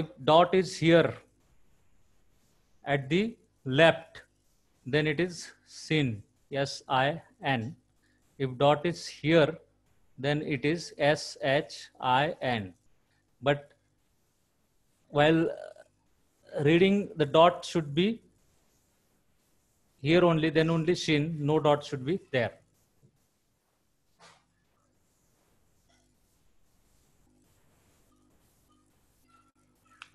If dot is here at the left then it is sin s i n. If dot is here then it is s h i n. But while reading the dot should be here only then only shin no dot should be there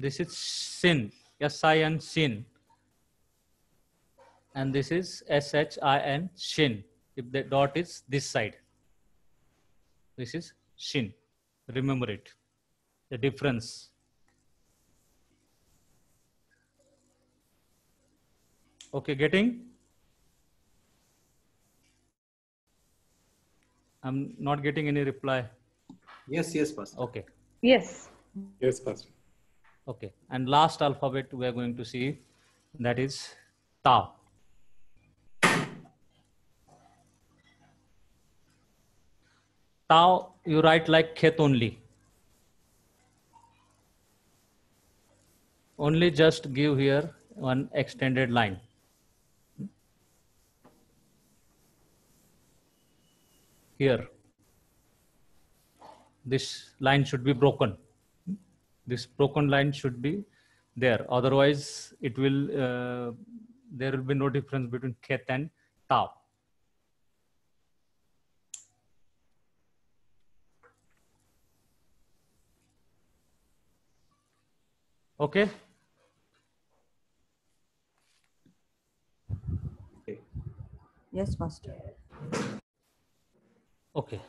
this is sin. S-i-n sin. And this is s-h-i-n shin. If the dot is this side. This is shin. Remember it. The difference. Okay getting? I'm not getting any reply. Yes, yes, Pastor. okay. Yes. Yes, Pastor. Okay, and last alphabet we are going to see that is Ta. Tau you write like Khet only. Only just give here one extended line. Here. this line should be broken. This broken line should be there. Otherwise, it will uh, there will be no difference between ket and tau. Okay. Yes, Master. Okay.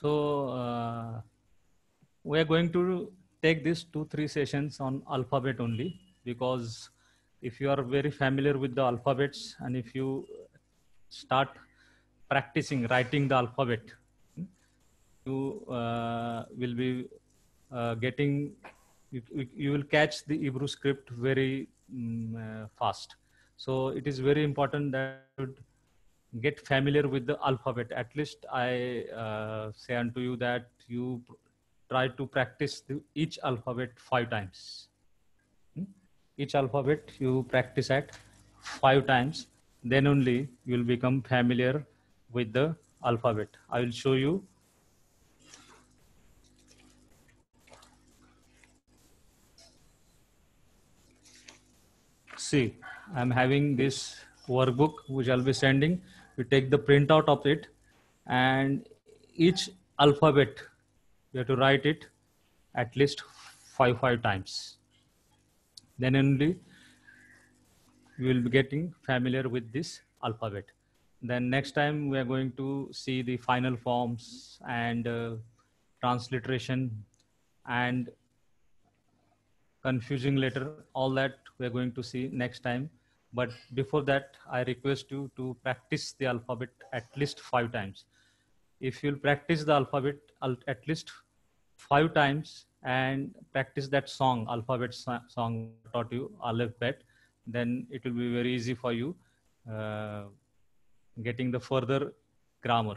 So uh, we are going to take these two, three sessions on alphabet only because if you are very familiar with the alphabets and if you start practicing writing the alphabet, you uh, will be uh, getting, you, you- will catch the Hebrew script very uh, fast. So it is very important that get familiar with the alphabet. At least I uh, say unto you that you try to practice the, each alphabet five times. Hmm? Each alphabet you practice at five times, then only you will become familiar with the alphabet. I will show you. See, I'm having this workbook which I'll be sending. You take the printout of it, and each alphabet you have to write it at least five five times. Then only you will be getting familiar with this alphabet. Then next time we are going to see the final forms and uh, transliteration and confusing letter all that we are going to see next time but before that i request you to practice the alphabet at least five times. If you'll practice the alphabet at least five times and practice that song alphabet song taught you alphabet then it will be very easy for you uh, getting the further grammar.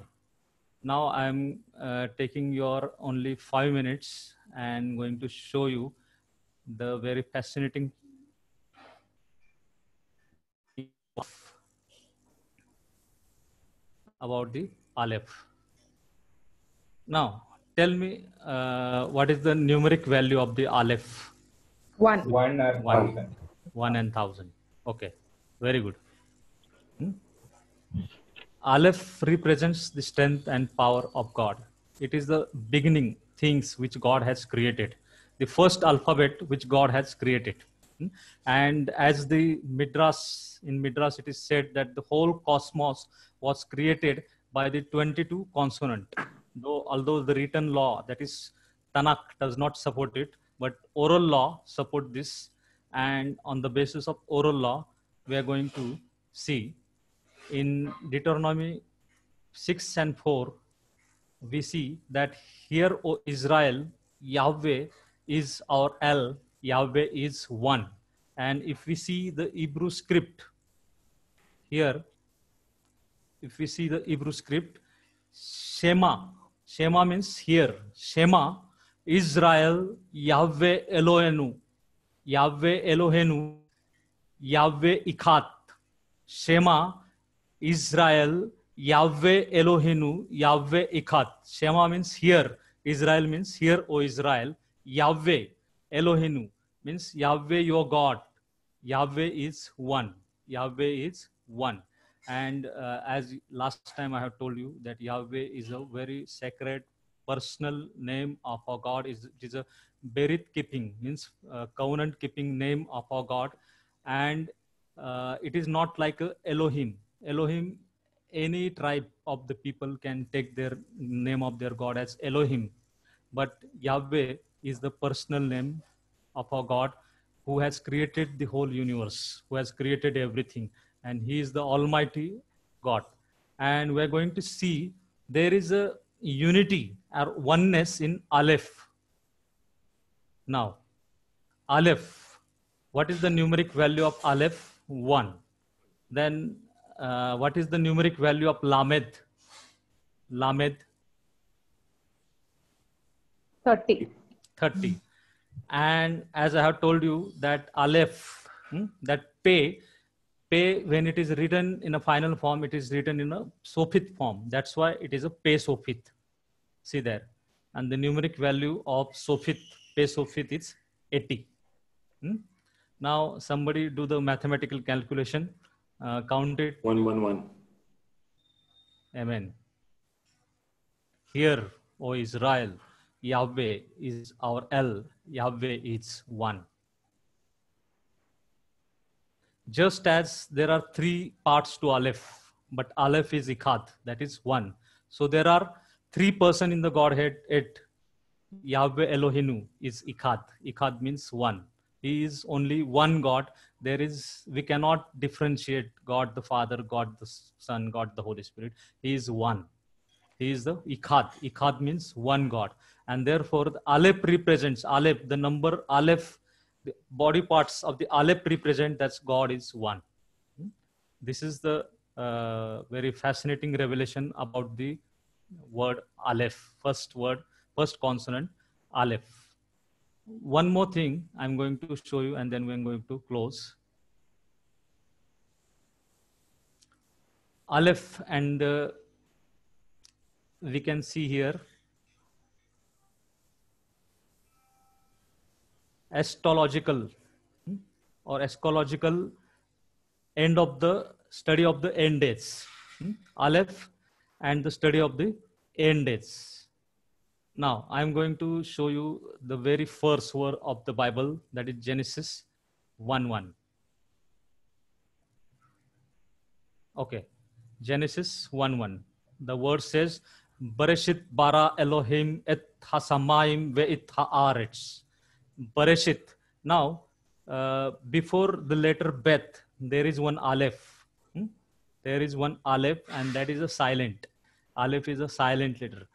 Now i'm uh, taking your only five minutes and going to show you the very fascinating of about the aleph. Now, tell me uh, what is the numeric value of the aleph? One. One or One. thousand. One and thousand. Okay, very good. Hmm? Aleph represents the strength and power of God. It is the beginning things which God has created, the first alphabet which God has created. And as the Midrash, in Midrash, it is said that the whole cosmos was created by the 22 consonant. Though, although the written law, that is Tanakh, does not support it, but oral law support this. And on the basis of oral law, we are going to see in Deuteronomy 6 and 4, we see that here, O Israel, Yahweh is our El, Yahweh is one. And if we see the Hebrew script here, if we see the Hebrew script, Shema, Shema means here, Shema, Israel, Yahweh Elohenu, Yahweh Elohenu, Yahweh Ikhat, Shema, Israel, Yahweh Elohenu, Yahweh Ikhat. Shema means here. Israel means here, O Israel. Yahweh Elohenu means Yahweh your God. Yahweh is one. Yahweh is one. And uh, as last time I have told you that Yahweh is a very sacred personal name of our God. It is a berit keeping means uh, covenant keeping name of our God, and uh, it is not like Elohim. Elohim, any tribe of the people can take their name of their God as Elohim, but Yahweh is the personal name of our God who has created the whole universe, who has created everything, and He is the Almighty God. And we're going to see there is a unity or oneness in Aleph. Now, Aleph, what is the numeric value of Aleph? One. Then, uh, what is the numeric value of Lamed? Lamed, 30. 30 and as i have told you that aleph hmm, that pay Pe, when it is written in a final form, it is written in a Sofit form. That's why it is a Pe Sofit. See there. And the numeric value of Sofit, Pe Sofit is 80. Hmm? Now somebody do the mathematical calculation. Uh, count it. 111. Amen. Here, O Israel, Yahweh is our El, Yahweh is one. Just as there are three parts to Aleph, but Aleph is Ikhad, that is one. So there are three person in the Godhead. It Yahweh Elohinu is Ikhad. Ikhad means one. He is only one God. There is we cannot differentiate God the Father, God the Son, God the Holy Spirit. He is one. He is the Ikhad. Ikhad means one God. And therefore the Aleph represents Aleph, the number Aleph, the body parts of the Aleph represent that God is one. Hmm? This is the uh, very fascinating revelation about the word Aleph, first word, first consonant, Aleph. One more thing I'm going to show you and then we're going to close. Aleph and uh, we can see here astrological hmm, or astrological end of the study of the end dates. Hmm, Aleph and the study of the end dates. Now, I'm going to show you the very first word of the Bible, that is Genesis 1 1. Okay, Genesis 1 1. The word says, Bereshit bara Elohim et hasamayim ve it haaretz. Bereshit. Now, uh, before the letter Beth, there is one Aleph. Hmm? There is one Aleph, and that is a silent. Aleph is a silent letter.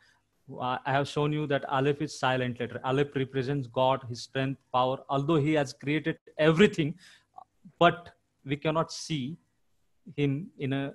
Uh, I have shown you that Aleph is silent letter. Aleph represents God, His strength, power. Although He has created everything, but we cannot see Him in a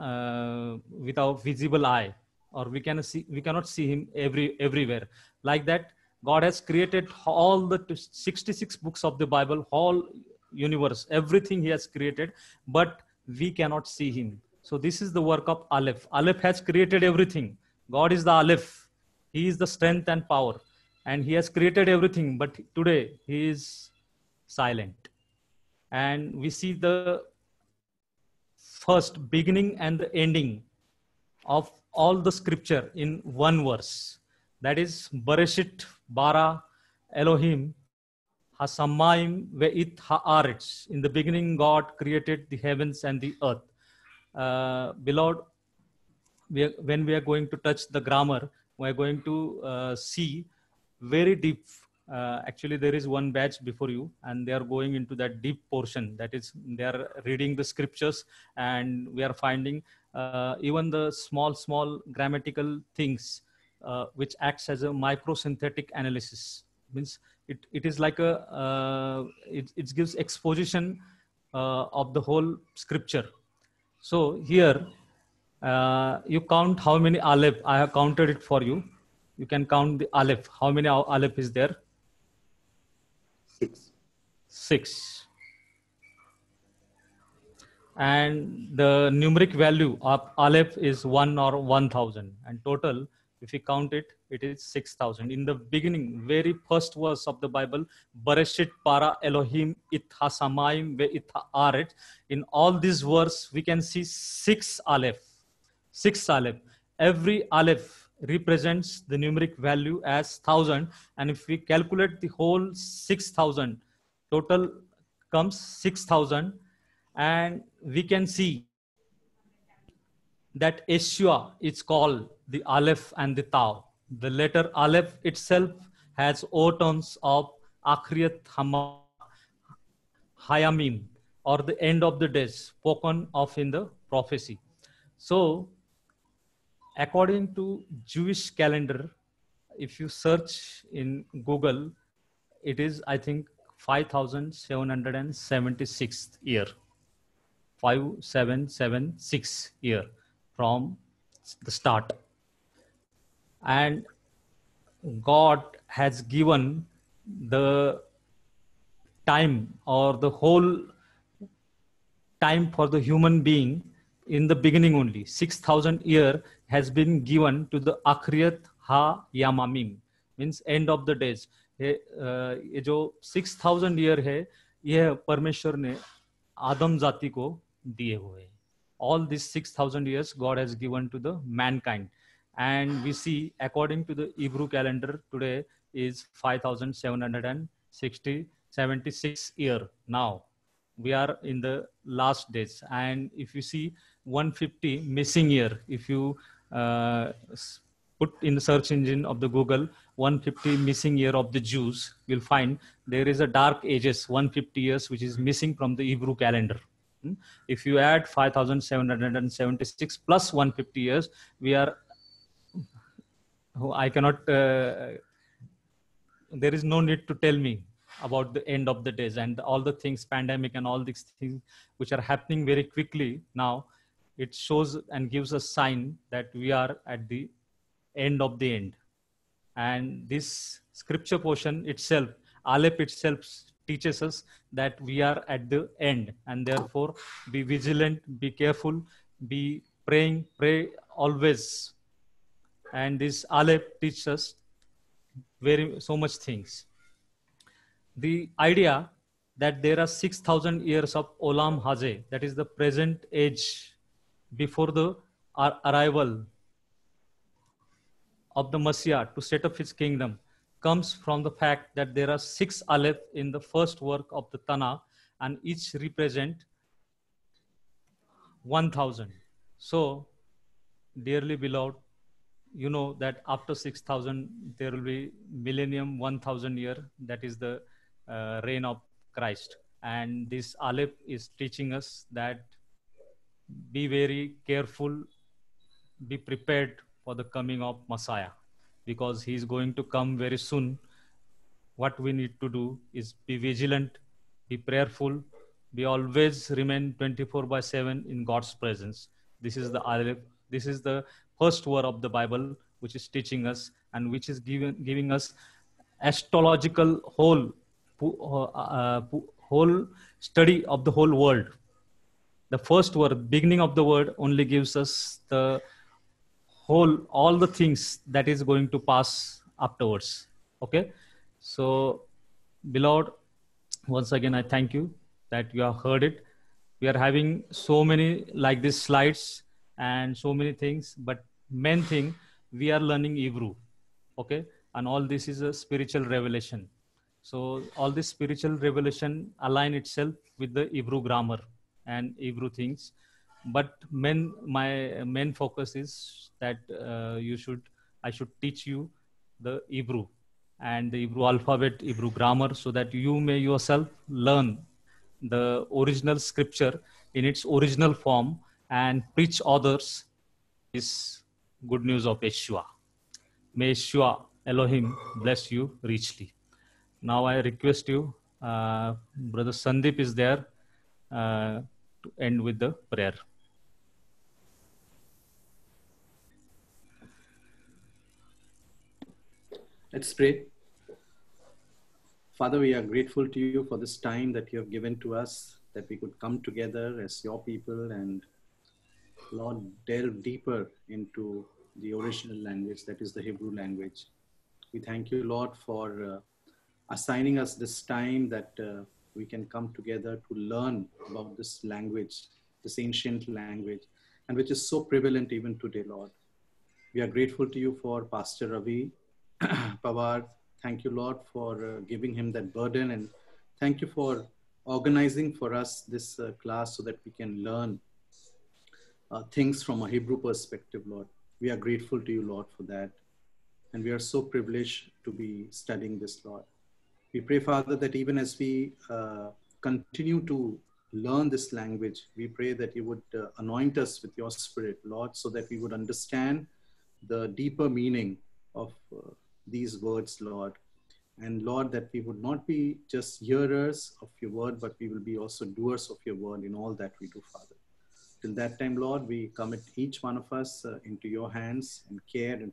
uh, without visible eye, or we can see we cannot see Him every everywhere. Like that, God has created all the 66 books of the Bible, whole universe, everything He has created, but we cannot see Him. So this is the work of Aleph. Aleph has created everything. God is the Aleph. He is the strength and power. And He has created everything, but today He is silent. And we see the first beginning and the ending of all the scripture in one verse. That is Bereshit bara Elohim hasamayim ve'it haaretz. In the beginning, God created the heavens and the earth. Uh, beloved, we are, when we are going to touch the grammar, we are going to uh, see very deep. Uh, actually, there is one batch before you, and they are going into that deep portion. That is, they are reading the scriptures, and we are finding uh, even the small, small grammatical things uh, which acts as a microsynthetic analysis. Means it, it is like a uh, it, it gives exposition uh, of the whole scripture. So here uh, you count how many aleph i have counted it for you. You can count the aleph. How many aleph is there? Six. six. And the numeric value of aleph is 1 or 1000 and total if you count it it is 6000 in the beginning very first verse of the bible bereshit bara elohim it hasamayim ve it haaret in all these verse we can see six aleph six aleph. Every aleph represents the numeric value as 1000 and if we calculate the whole 6000 total comes 6000 and we can see that Yeshua is called the Aleph and the Tau. The letter Aleph itself has tones of Akhriyat Hama, Hayamim, or the end of the days, spoken of in the prophecy. So, according to Jewish calendar, if you search in Google, it is, I think, 5776th year. 5776 year from the start. And God has given the time or the whole time for the human being in the beginning only. 6,000 year has been given to the Akhriyat Ha Yamamim, means end of the days. ये अ, जो 6000 year है ये परमेश्वर ने आदम जाति को दिए हुए हैं all these 6000 years god has given to the mankind. And we see according to the hebrew calendar today is 5760 76 year now. We are in the last days. And if you see 150 missing year if you uh, put in the search engine of the google 150 missing year of the jews you'll find there is a dark ages 150 years which is missing from the hebrew calendar? If you add 5776 plus 150 years we are oh, i cannot uh, there is no need to tell me about the end of the days and all the things pandemic and all these things which are happening very quickly now. It shows and gives a sign that we are at the end of the end. And this scripture portion itself aleph itself teaches us that we are at the end and therefore be vigilant be careful be praying pray always. And this aleph teaches us very so much things. The idea that there are 6000 years of olam haze that is the present age before the arrival of the Messiah to set up his kingdom comes from the fact that there are six aleph in the first work of the Tana and each represent 1000. So, dearly beloved, you know that after 6000 there will be millennium 1000 year that is the uh, reign of Christ and this aleph is teaching us that be very careful be prepared for the coming of Messiah because he is going to come very soon. What we need to do is be vigilant, be prayerful, be always remain 24 by 7 in God's presence. This is the. This is the first word of the Bible which is teaching us and which is giving, giving us astrological whole uh, uh, whole study of the whole world the first word beginning of the word only gives us the whole all the things that is going to pass afterwards. Okay? So beloved once again i thank you that you have heard it. We are having so many like these slides and so many things but main thing we are learning hebrew. Okay? And all this is a spiritual revelation. So all this spiritual revelation align itself with the hebrew grammar and hebrew things but main my main focus is that uh, you should i should teach you the hebrew and the hebrew alphabet hebrew grammar so that you may yourself learn the original scripture in its original form and preach others this good news of yeshua. May yeshua elohim bless you richly. Now i request you uh, brother sandeep is there uh, to end with the prayer Let's pray. Father, we are grateful to you for this time that you have given to us, that we could come together as your people and, Lord, delve deeper into the original language, that is the Hebrew language. We thank you, Lord, for uh, assigning us this time that uh, we can come together to learn about this language, this ancient language, and which is so prevalent even today, Lord. We are grateful to you for Pastor Ravi Pawar. Thank you, Lord, for uh, giving him that burden. And thank you for organizing for us this uh, class so that we can learn uh, things from a Hebrew perspective, Lord. We are grateful to you, Lord, for that. And we are so privileged to be studying this, Lord. We pray, Father, that even as we uh, continue to learn this language, we pray that you would uh, anoint us with your spirit, Lord, so that we would understand the deeper meaning of uh, these words, Lord. And Lord, that we would not be just hearers of your word, but we will be also doers of your word in all that we do, Father. Till that time, Lord, we commit each one of us uh, into your hands and care and